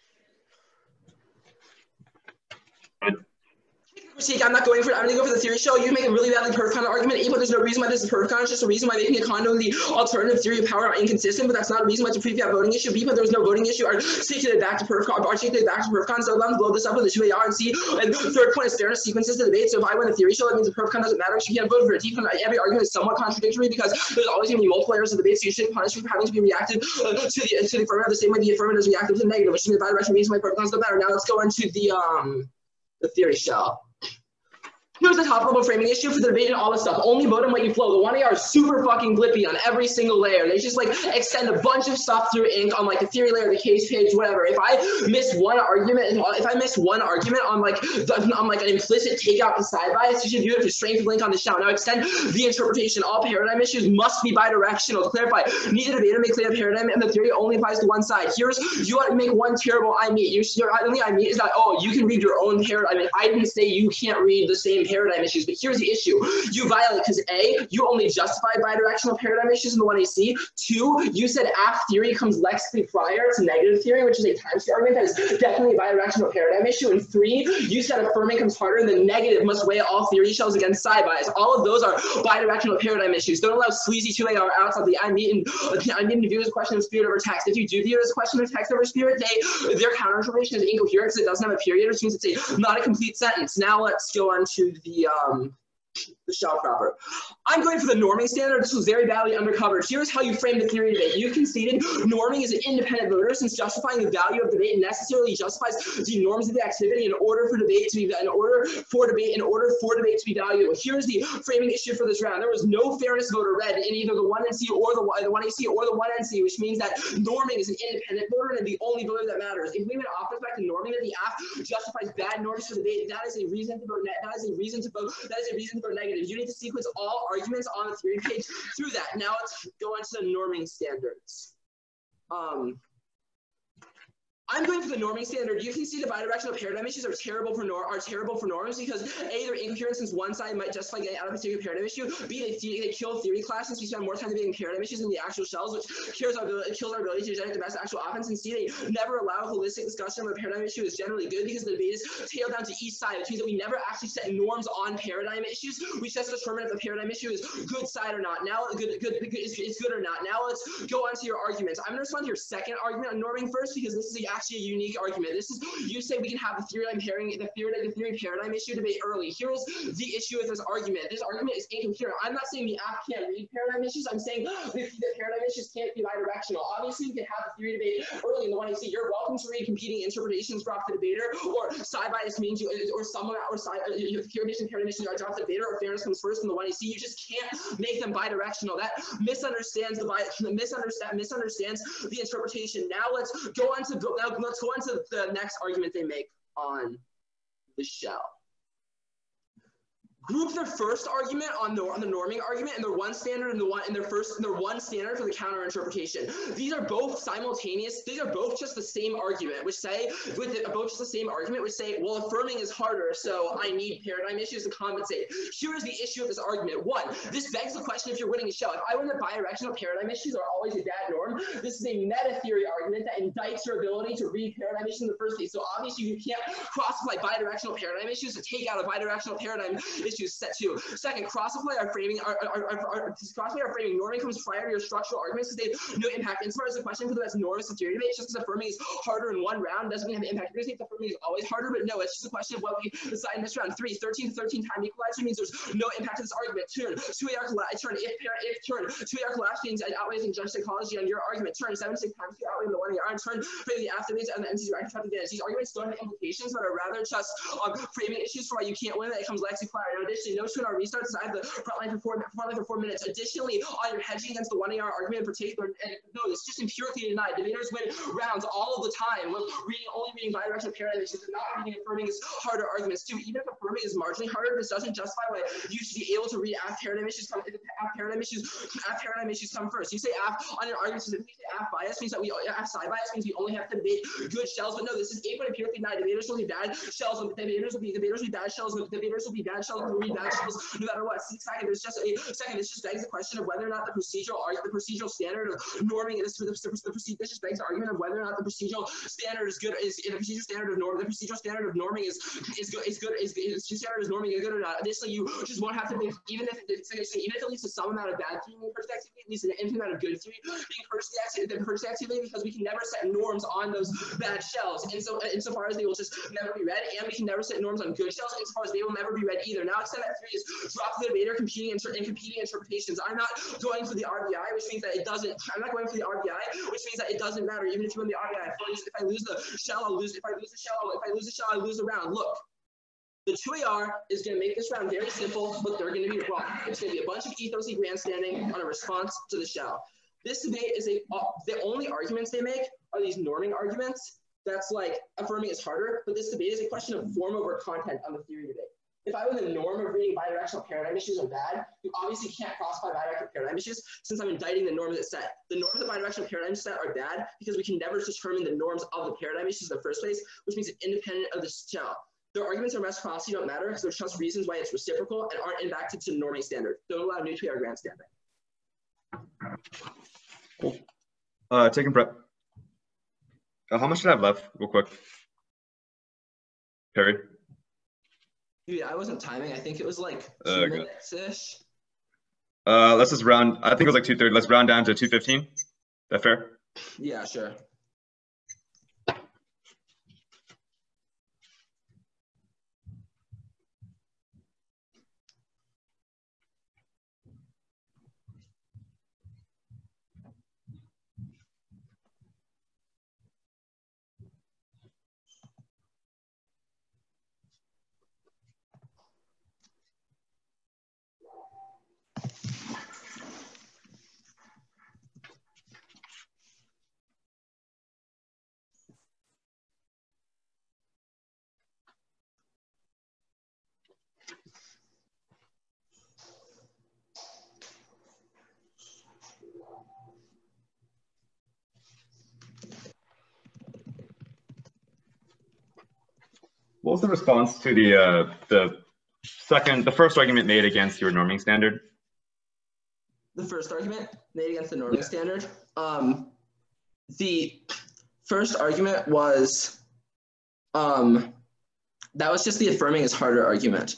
Critique. I'm not going for it. I'm gonna go for the theory show. You make a really badly perf kind of argument, even though there's no reason why this is perf con. It's just a reason why making a condo the alternative theory of power are inconsistent, but that's not a reason why it's a prefab voting issue. Even though there was no voting issue. Articulate back to perf con, back to perf con. So let's blow this up with the 2 AR and C. And third point is fairness sequences to debate. So if I win the theory show, that means the perf con doesn't matter. So you can't vote for it. Even every argument is somewhat contradictory because there's always gonna be multiple errors of the debate, so you shouldn't punish me for having to be reactive uh, to the to the affirmative the same way the affirmative is reactive to the negative, which means the bidirectional means my perf cons don't matter. Now let's go into the um the theory shell. Here's the top level framing issue for the debate and all this stuff. Only vote on what you flow. The 1AR is super fucking blippy on every single layer. They just like extend a bunch of stuff through ink on like the theory layer, the case page, whatever. If I miss one argument, uh, if I miss one argument on like the, on like an implicit takeout to side bias, you should view it for strength link on the show. Now extend the interpretation. All paradigm issues must be bidirectional. Clarify, neither debate make clear paradigm and the theory only applies to one side. Here's you want to make one terrible I meet. You, your only I meet is that oh you can read your own paradigm. I didn't say you can't read the same paradigm issues, but here's the issue. You violate because A, you only justified bidirectional paradigm issues in the 1AC. Two, you said AF theory comes lexically prior to negative theory, which is a time series argument that is definitely a bidirectional paradigm issue. And three, you said affirming comes harder and the negative must weigh all theory shells against side bias. All of those are bidirectional paradigm issues. Don't allow sleazy 2 AR outs of the I meet and I mean to view this question of spirit over text. If you do view this question of text over spirit, they their counter information is incoherent because it doesn't have a period, which means it's a not a complete sentence. Now let's go on to the um, the shell proper. I'm going for the norming standard. This was very badly undercovered. Here's how you frame the theory debate. You conceded norming is an independent voter since justifying the value of debate necessarily justifies the norms of the activity in order for debate to be in order for debate in order for debate to be valuable. Here's the framing issue for this round. There was no fairness voter read in either the 1NC or the, the 1AC or the 1NC, which means that norming is an independent voter and the only voter that matters. If we went off back to norming that the app justifies bad norms for debate, that is a reason to vote. That is a reason to vote. That is a reason to vote negative. You need to sequence all arguments on the theory page through that. Now let's go into the norming standards. Um, I'm going for the norming standard. You can see the bidirectional paradigm issues are terrible for nor are terrible for norms because A, they're incoherent since one side might justify getting out of a particular paradigm issue. B, they, they kill theory class since we spend more time debating paradigm issues than the actual shells, which kills our ability, kills our ability to generate the best actual offense. And C, they never allow holistic discussion of a paradigm issue is generally good because the debate is tailed down to each side, which means that we never actually set norms on paradigm issues. We just determine if the paradigm issue is good side or not. Now, good, good, is good or not. Now let's go on to your arguments. I'm going to respond to your second argument on norming first because this is a, actually a unique argument. This is you say we can have the theory pairing, the theory, the theory paradigm issue debate early. Here's the issue with this argument. This argument is incoherent. I'm not saying the app can't read paradigm issues. I'm saying the, the paradigm issues can't be bidirectional. Obviously, we can have the theory debate early in the one you see. You're welcome to read competing interpretations for the debater, or side bias means you, or someone, or side, uh, theory and paradigm issues are dropped the debater, or fairness comes first in the one you see. You just can't make them bidirectional. That misunderstands the bias, misunderstand misunderstands the interpretation. Now let's go on to now let's go on to the next argument they make on the shell group their first argument on the, on the norming argument and their one standard and the one and their first and their one standard for the counter interpretation. These are both simultaneous. These are both just the same argument, which say with the, both just the same argument, which say, well, affirming is harder, so I need paradigm issues to compensate. Here is the issue of this argument. One, this begs the question if you're winning a show. If I win that bidirectional paradigm issues are always a bad norm, this is a meta theory argument that indicts your ability to read paradigm issues in the first place. So obviously you can't cross apply bidirectional paradigm issues to take out a bidirectional paradigm issues set two. Second, cross-apply our framing, our, our, our, our cross-apply our framing normally comes prior to your structural arguments because they no impact. Insofar as the question for the best norms of theory debate, just because affirming is harder in one round doesn't mean have impact. To think affirming is always harder, but no, it's just a question of what we decide in this round. Three, 13 to 13 time equalizer means there's no impact to this argument. Turn, two AR turn, if pair, if turn, two AR collapse means it outweighs in judge psychology on your argument. Turn, seven, six times two outweighing the one in your turn, for the aftermath and the NC's right advantage. These arguments don't have implications, but are rather just um, framing issues for why you can't win it. It comes Lexi Additionally, no our restarts. I have the front line for four, front line for four minutes. Additionally, on your hedging against the one AR argument in particular, and no, it's just empirically denied. Debaters win rounds all the time. We're reading only reading bidirectional paradigms, not reading affirming is harder arguments too. Even if affirming is marginally harder, this doesn't justify why you should be able to read paradigm issues come af paradigm issues af paradigm issues come first. You say af on your argument specifically af bias means that we af psi bias means we only have to debate good shells, but no, this is point empirically denied. Debaters will be bad shells, and debaters will be debaters will be bad shells, and debaters will be bad shells, be bad no matter what. Second, there's just a second. This just begs the question of whether or not the procedural the procedural standard of norming this the, the, the, the this just begs the argument of whether or not the procedural standard is good is the procedural standard of norm the procedural standard of norming is is good is good is, is standard is norming is good or not. Additionally, you just won't have to make even if it's even if it leads to some amount of bad theory purchased activity, at least an infinite amount of good theory being purchased activity because we can never set norms on those bad shells. And so insofar as they will just never be read, and we can never set norms on good shells, insofar as they will never be read either. Now three is drop the competing inter- and competing interpretations. I'm not going for the RVI, which means that it doesn't. I'm not going for the RVI, which means that it doesn't matter even if you win the RVI. If I lose, if I lose the shell, I'll lose. If I lose the shell, if I lose the shell, I lose the round. Look, the 2AR is going to make this round very simple, but they're going to be wrong. It's going to be a bunch of ethosy grandstanding on a response to the shell. This debate is a, uh, the only arguments they make are these norming arguments. That's like affirming is harder, but this debate is a question of form over content on the theory debate. If I was a norm of reading bidirectional paradigm issues are bad, you obviously can't cross classify bidirectional paradigm issues since I'm indicting the norms that set. The norms of the bidirectional paradigm set are bad because we can never determine the norms of the paradigm issues in the first place, which means it's independent of the shell. Their arguments on reciprocity don't matter because they're just reasons why it's reciprocal and aren't impacted to the norming standard. Don't allow new 2AR grandstanding. Cool. Uh, taking prep. Uh, how much did I have left, real quick? Perry. Dude, I wasn't timing. I think it was like two Uh, minutes ish. Uh, let's just round. I think it was like two thirty. Let's round down to two fifteen. That fair? Yeah, sure. What was the response to the uh, the second, the first argument made against your norming standard? the first argument made against the norming standard. Um, the first argument was um, that was just the affirming is harder argument.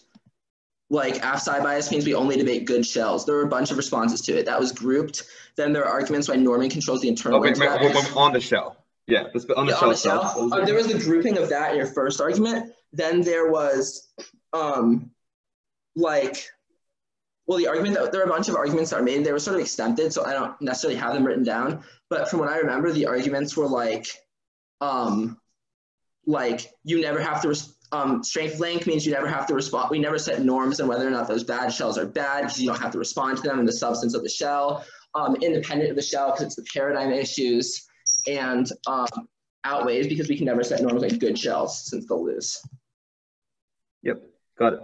Like AFSI bias means we only debate good shells. There were a bunch of responses to it. That was grouped. Then there are arguments why norming controls the internal. Okay, wait, wait, on the shell. Yeah, on the Yeah, shell. on the shell. Uh, there was the grouping of that in your first argument. Then there was, um, like, well, the argument that there are a bunch of arguments that are made. They were sort of extended, so I don't necessarily have them written down. But from what I remember, the arguments were like, um, like you never have to. Res- um, strength length means you never have to respond. We never set norms on whether or not those bad shells are bad because you don't have to respond to them in the substance of the shell. Um, independent of the shell because it's the paradigm issues and um, outweighs because we can never set norms like good shells since they'll lose. Got it.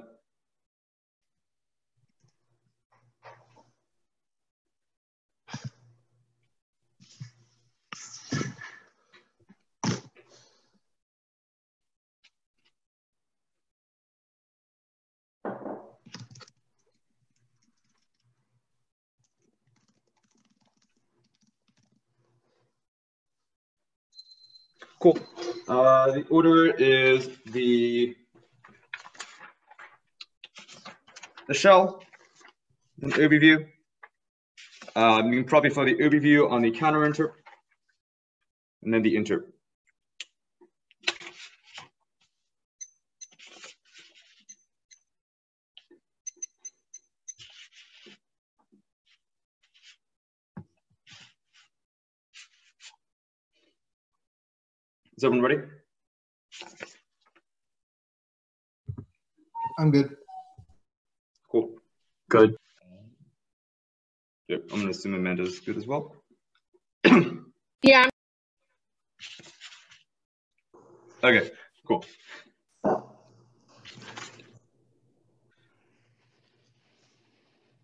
Cool. Uh, the order is the the shell, an overview. Um, you can probably follow the overview on the counter interp, and then the interp. Is everyone ready? I'm good. Cool. Good. Yep, I'm gonna assume Amanda's good as well. Yeah, Okay, cool.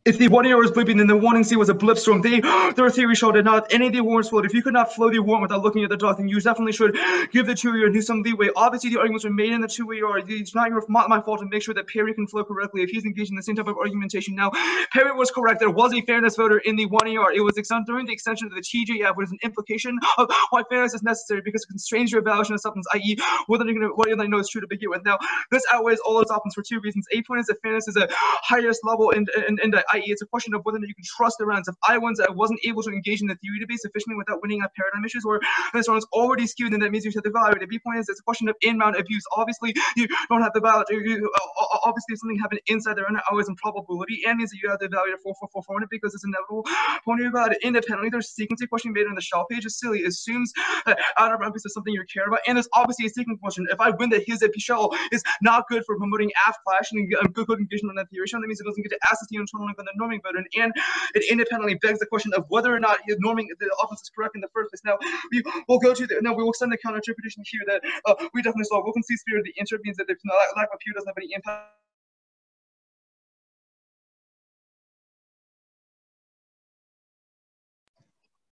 If the warning was blipping, then the warning C was a blip storm. They, their theory showed that not any of the warrants flowed. If you could not flow the warrant without looking at the dot, then you definitely should give the 2AR new some leeway. Obviously, the arguments were made in the two-way yard. It's not your not my fault to make sure that Perry can flow correctly. If he's engaged in the same type of argumentation now, Perry was correct. There was a fairness voter in the 1AR. It was extended during the extension of the TJF, which is an implication of why fairness is necessary because it constrains your evaluation of substance, i.e., whether you're gonna whether you know is true to begin with. Now, this outweighs all those options for two reasons. A point is that fairness is a highest level, and and, and i.e., it's a question of whether or not you can trust the rounds. If I ones that wasn't able to engage in the theory debate sufficiently without winning at paradigm issues, or this round's already skewed, then that means you should evaluate. The value. The B point is it's a question of in-round abuse. Obviously, you don't have the ballot. You, uh, obviously, if something happened inside there, and always in probability, and means that you have the value for it because it's inevitable. Evaluate it independently, there's a sequencing question made on the shell page is silly. It assumes that out of round piece is something you care about, and there's obviously a sequence question. If I win that his AP shell is not good for promoting AF clash and good, engagement on that theory, shell, that means it doesn't get to access the internal on the norming vote, and, and it independently begs the question of whether or not the norming the offense is correct in the first place. Now we will go to the no, we will send the counter interpretation here that uh, we definitely saw. Wilkins see spirit of the inter means that there's no lack of peer doesn't have any impact.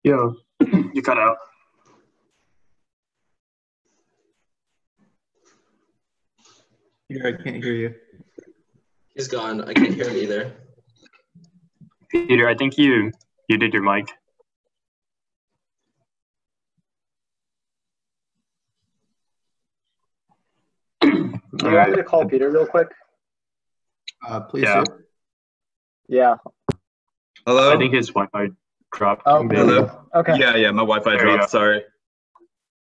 Yo, you cut out. Here, I can't hear you. He's gone. I can't hear him either. Peter, I think you you did your mic. Do you want me to call Peter real quick? Uh, please Yeah. do. Yeah. Hello. I think his Wi-Fi dropped. Oh. Hello? Okay. Yeah, yeah, my Wi-Fi There dropped. Sorry.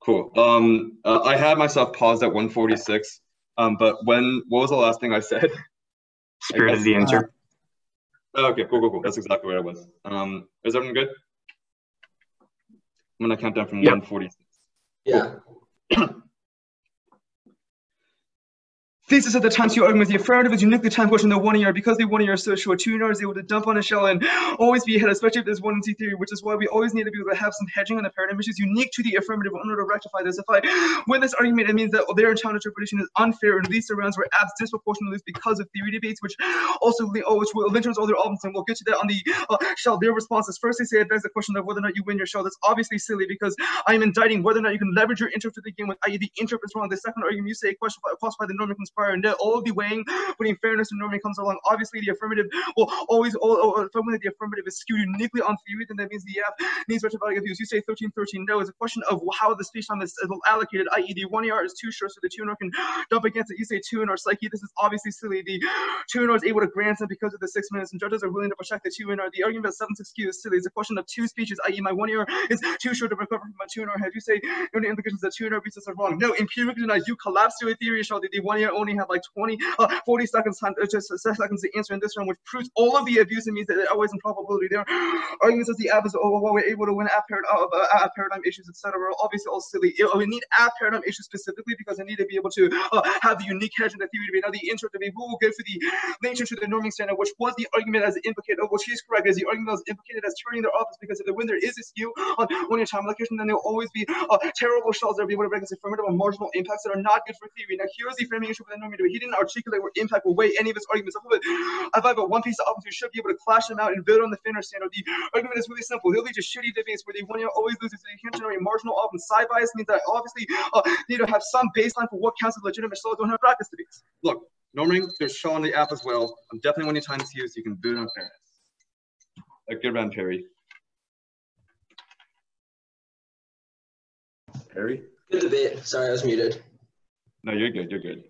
Cool. Um, uh, I had myself paused at 146. Um, but when what was the last thing I said? Spirit of the inter. Oh, okay, cool, cool, cool. That's exactly where I was. Um, is everyone good? I'm gonna count down from Yep. 146. Yeah. Thesis at the time two arguments. The affirmative is uniquely time question the 1AR because the 1AR is so short. Two years is able to dump on a shell and always be ahead, especially if there's 1NC theory, which is why we always need to be able to have some hedging on the paradigm, which is unique to the affirmative in order to rectify this. If I win this argument, it means that their internal interpretation is unfair and least rounds where abs disproportionately because of theory debates, which also oh, which will eventually all their albums, and we'll get to that on the uh, shell. Their responses. First, they say begs the question of whether or not you win your shell. That's obviously silly because I am indicting whether or not you can leverage your interpret the game with i.e. the interpret is wrong. The second argument you say a question caused by the norm conspire and all the weighing putting fairness and norming comes along. Obviously, the affirmative will always, all, that the affirmative is skewed uniquely on theory, then that means the F needs rectified abuse. You say 13, 13. No, it's a question of how the space time is allocated, i.e. the 1AR is too short, so the two can dump against it. You say two in our psyche. This is obviously silly. The two in is able to grant them because of the six minutes, and judges are willing to protect the two in The argument about seven six Q is silly. It's a question of two speeches, i.e. my 1AR is too short to recover from my two in head. You say the only implications that two in reasons are wrong. No, empirically denied. You collapse to a theory that the 1AR only had like 20, uh, 40 seconds time, uh, just uh, seconds to answer in this round, which proves all of the abuse and means that it always in probability. There arguments as the app is oh, well, we're able to win app, parad- uh, uh, app paradigm issues, etc. Obviously all silly. It- we need app paradigm issues specifically because I need to be able to uh, have the unique hedge in the theory debate. Now the intro debate, we will go for the nature to the norming standard, which was the argument as implicated, oh, well, she's correct, as the argument was implicated as turning their office because if the there is a skew on 1AR time allocation, then there'll always be uh, terrible shells that will be able to break as affirmative or marginal impacts that are not good for theory. Now here's the framing issue with the norming. He didn't articulate where impact will weigh any of his arguments. If I have a one piece of offense, you should be able to clash them out and build on the thinner standard. The argument is really simple. He'll lead to shitty debates where the 1AR always loses. So you can't generate marginal offense. Side bias means that I obviously uh, need to have some baseline for what counts as legitimate so I don't have practice debates. Look, norming, there's show on the app as well. I'm definitely winning time to use. You can build on fairness. A good round, Perry. Perry? Good debate. Sorry, I was muted. No, you're good. You're good.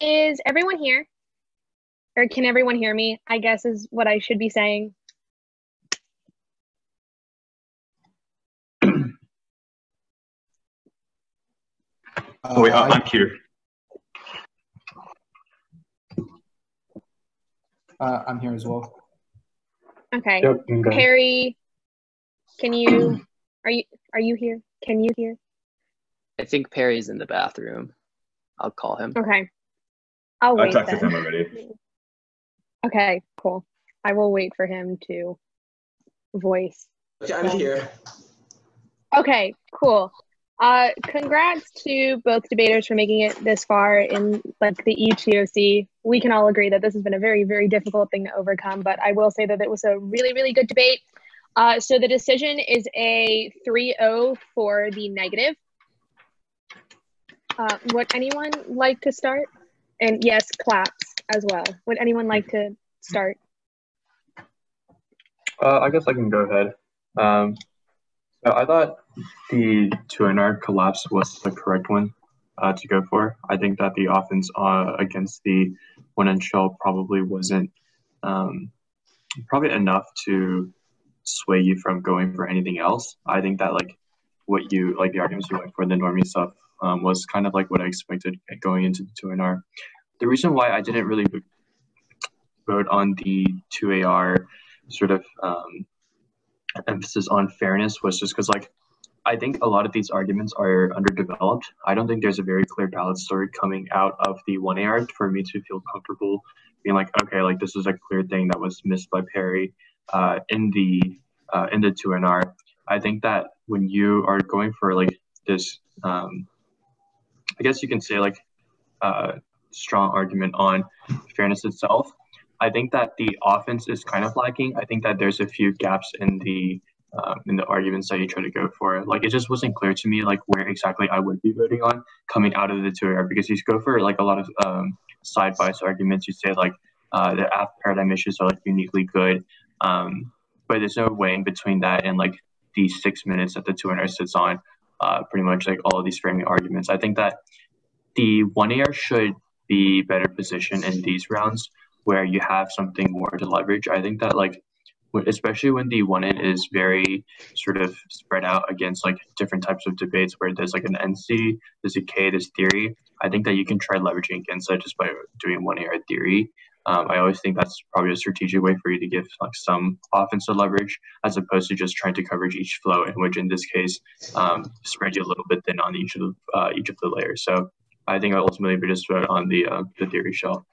Is everyone here? Or can everyone hear me? I guess is what I should be saying. Oh, wait, I- I'm here. uh, I'm here as well. Okay. Yep. Okay. Perry, can you are you are you here? Can you hear? I think Perry's in the bathroom. I'll call him. Okay. I'll wait. I wait texted then. him already. Okay, cool. I will wait for him to voice. Okay, I'm here. Okay, cool. Uh, congrats to both debaters for making it this far in like the ETOC. We can all agree that this has been a very, very difficult thing to overcome, but I will say that it was a really, really good debate. Uh, so the decision is a 3-0 for the negative. Uh, would anyone like to start? And yes, claps as well. Would anyone like to start? Uh, I guess I can go ahead. Um, so I thought the two NR collapse was the correct one uh, to go for. I think that the offense uh, against the one end shell probably wasn't um, probably enough to sway you from going for anything else. I think that like what you like the arguments you went for the norming stuff um, was kind of like what I expected going into the two NR. The reason why I didn't really vote on the two AR sort of um, emphasis on fairness was just because like I think a lot of these arguments are underdeveloped. I don't think there's a very clear ballot story coming out of the one AR for me to feel comfortable being like, okay, like this is a clear thing that was missed by Perry uh, in the uh, in the two NR. I think that when you are going for like this, um, I guess you can say like uh, strong argument on fairness itself. I think that the offense is kind of lacking. I think that there's a few gaps in the um, in the arguments that you try to go for. Like it just wasn't clear to me like where exactly I would be voting on coming out of the two AR because you go for like a lot of um, side bias arguments. You say like uh, the app paradigm issues are like uniquely good, um, but there's no way in between that and like the six minutes that the two AR sits on. Uh, pretty much like all of these framing arguments. I think that the one AR should be better positioned in these rounds where you have something more to leverage. I think that like especially when the one in is very sort of spread out against like different types of debates where there's like an NC, there's a K, there's theory. I think that you can try leveraging against that just by doing one AR theory. Um, I always think that's probably a strategic way for you to give like some offensive leverage as opposed to just trying to coverage each flow, in which in this case um, spread you a little bit thin on each of the uh, each of the layers. So I think ultimately we just vote on the uh, the theory shell.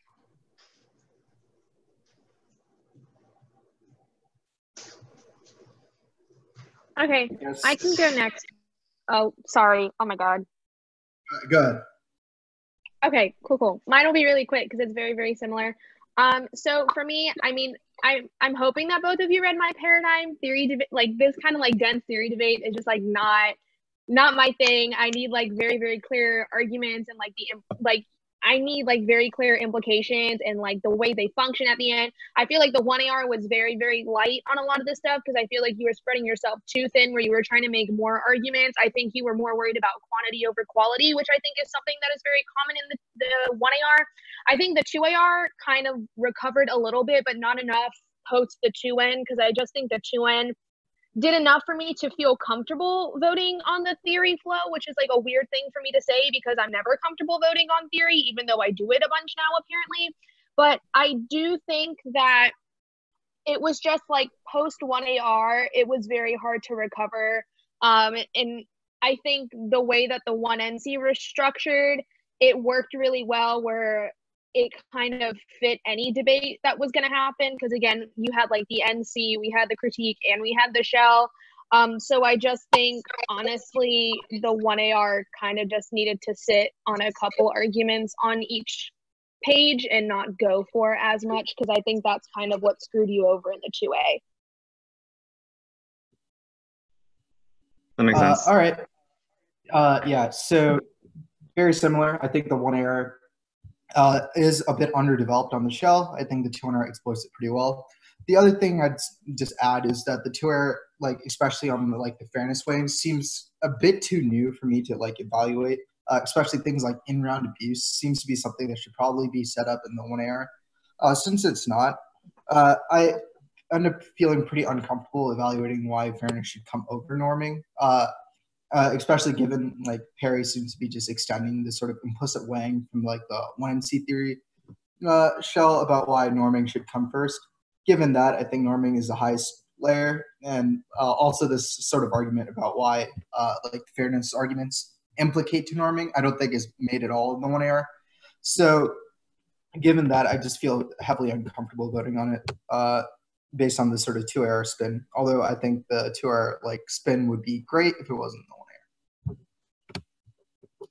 Okay, Yes. I can go next. Oh, sorry. Oh my God. Uh, Go ahead. Okay, cool, cool. Mine will be really quick because it's very, very similar. Um, so for me, I mean, I I'm hoping that both of you read my paradigm theory. Like this kind of like dense theory debate is just like not not my thing. I need like very, very clear arguments and like the like I need like very clear implications and like the way they function at the end. I feel like the one AR was very, very light on a lot of this stuff because I feel like you were spreading yourself too thin where you were trying to make more arguments. I think you were more worried about quantity over quality, which I think is something that is very common in the, the one AR. I think the two AR kind of recovered a little bit, but not enough post the two N because I just think the two N did enough for me to feel comfortable voting on the theory flow, which is like a weird thing for me to say because I'm never comfortable voting on theory, even though I do it a bunch now, apparently. But I do think that it was just like post 1AR, it was very hard to recover. Um, and I think the way that the 1NC was structured, it worked really well where it kind of fit any debate that was going to happen because again you had like the nc we had the critique and we had the shell um, so i just think honestly the 1ar kind of just needed to sit on a couple arguments on each page and not go for as much because i think that's kind of what screwed you over in the 2a That makes Uh, sense. all right. Uh, yeah. So very similar. I think the one AR uh, is a bit underdeveloped on the shell. I think the two AR exploits it pretty well. The other thing I'd just add is that the two AR, like especially on the, like the fairness weighing, seems a bit too new for me to like evaluate. uh, especially things like in-round abuse, seems to be something that should probably be set up in the one AR. Uh, since it's not, uh, I end up feeling pretty uncomfortable evaluating why fairness should come over norming. Uh, especially given like Perry seems to be just extending this sort of implicit weighing from like the one NC theory uh, shell about why norming should come first. Given that, I think norming is the highest layer, and uh, also this sort of argument about why uh, like fairness arguments implicate to norming, I don't think is made at all in the one AR. So, given that, I just feel heavily uncomfortable voting on it uh, based on the sort of two AR spin. Although I think the two AR like spin would be great if it wasn't the one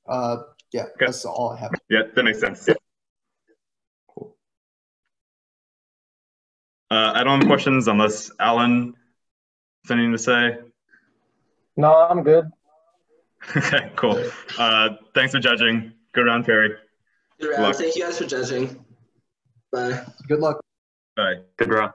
AR. Uh, yeah, Okay. that's all I have. Yeah, that makes sense. Cool. Uh, I don't have questions unless Alan has anything to say. No, I'm good. Okay, cool. Uh, thanks for judging. Good round, Perry. Good Luck. round. Thank you guys for judging. Bye. Good luck. Bye. Good round.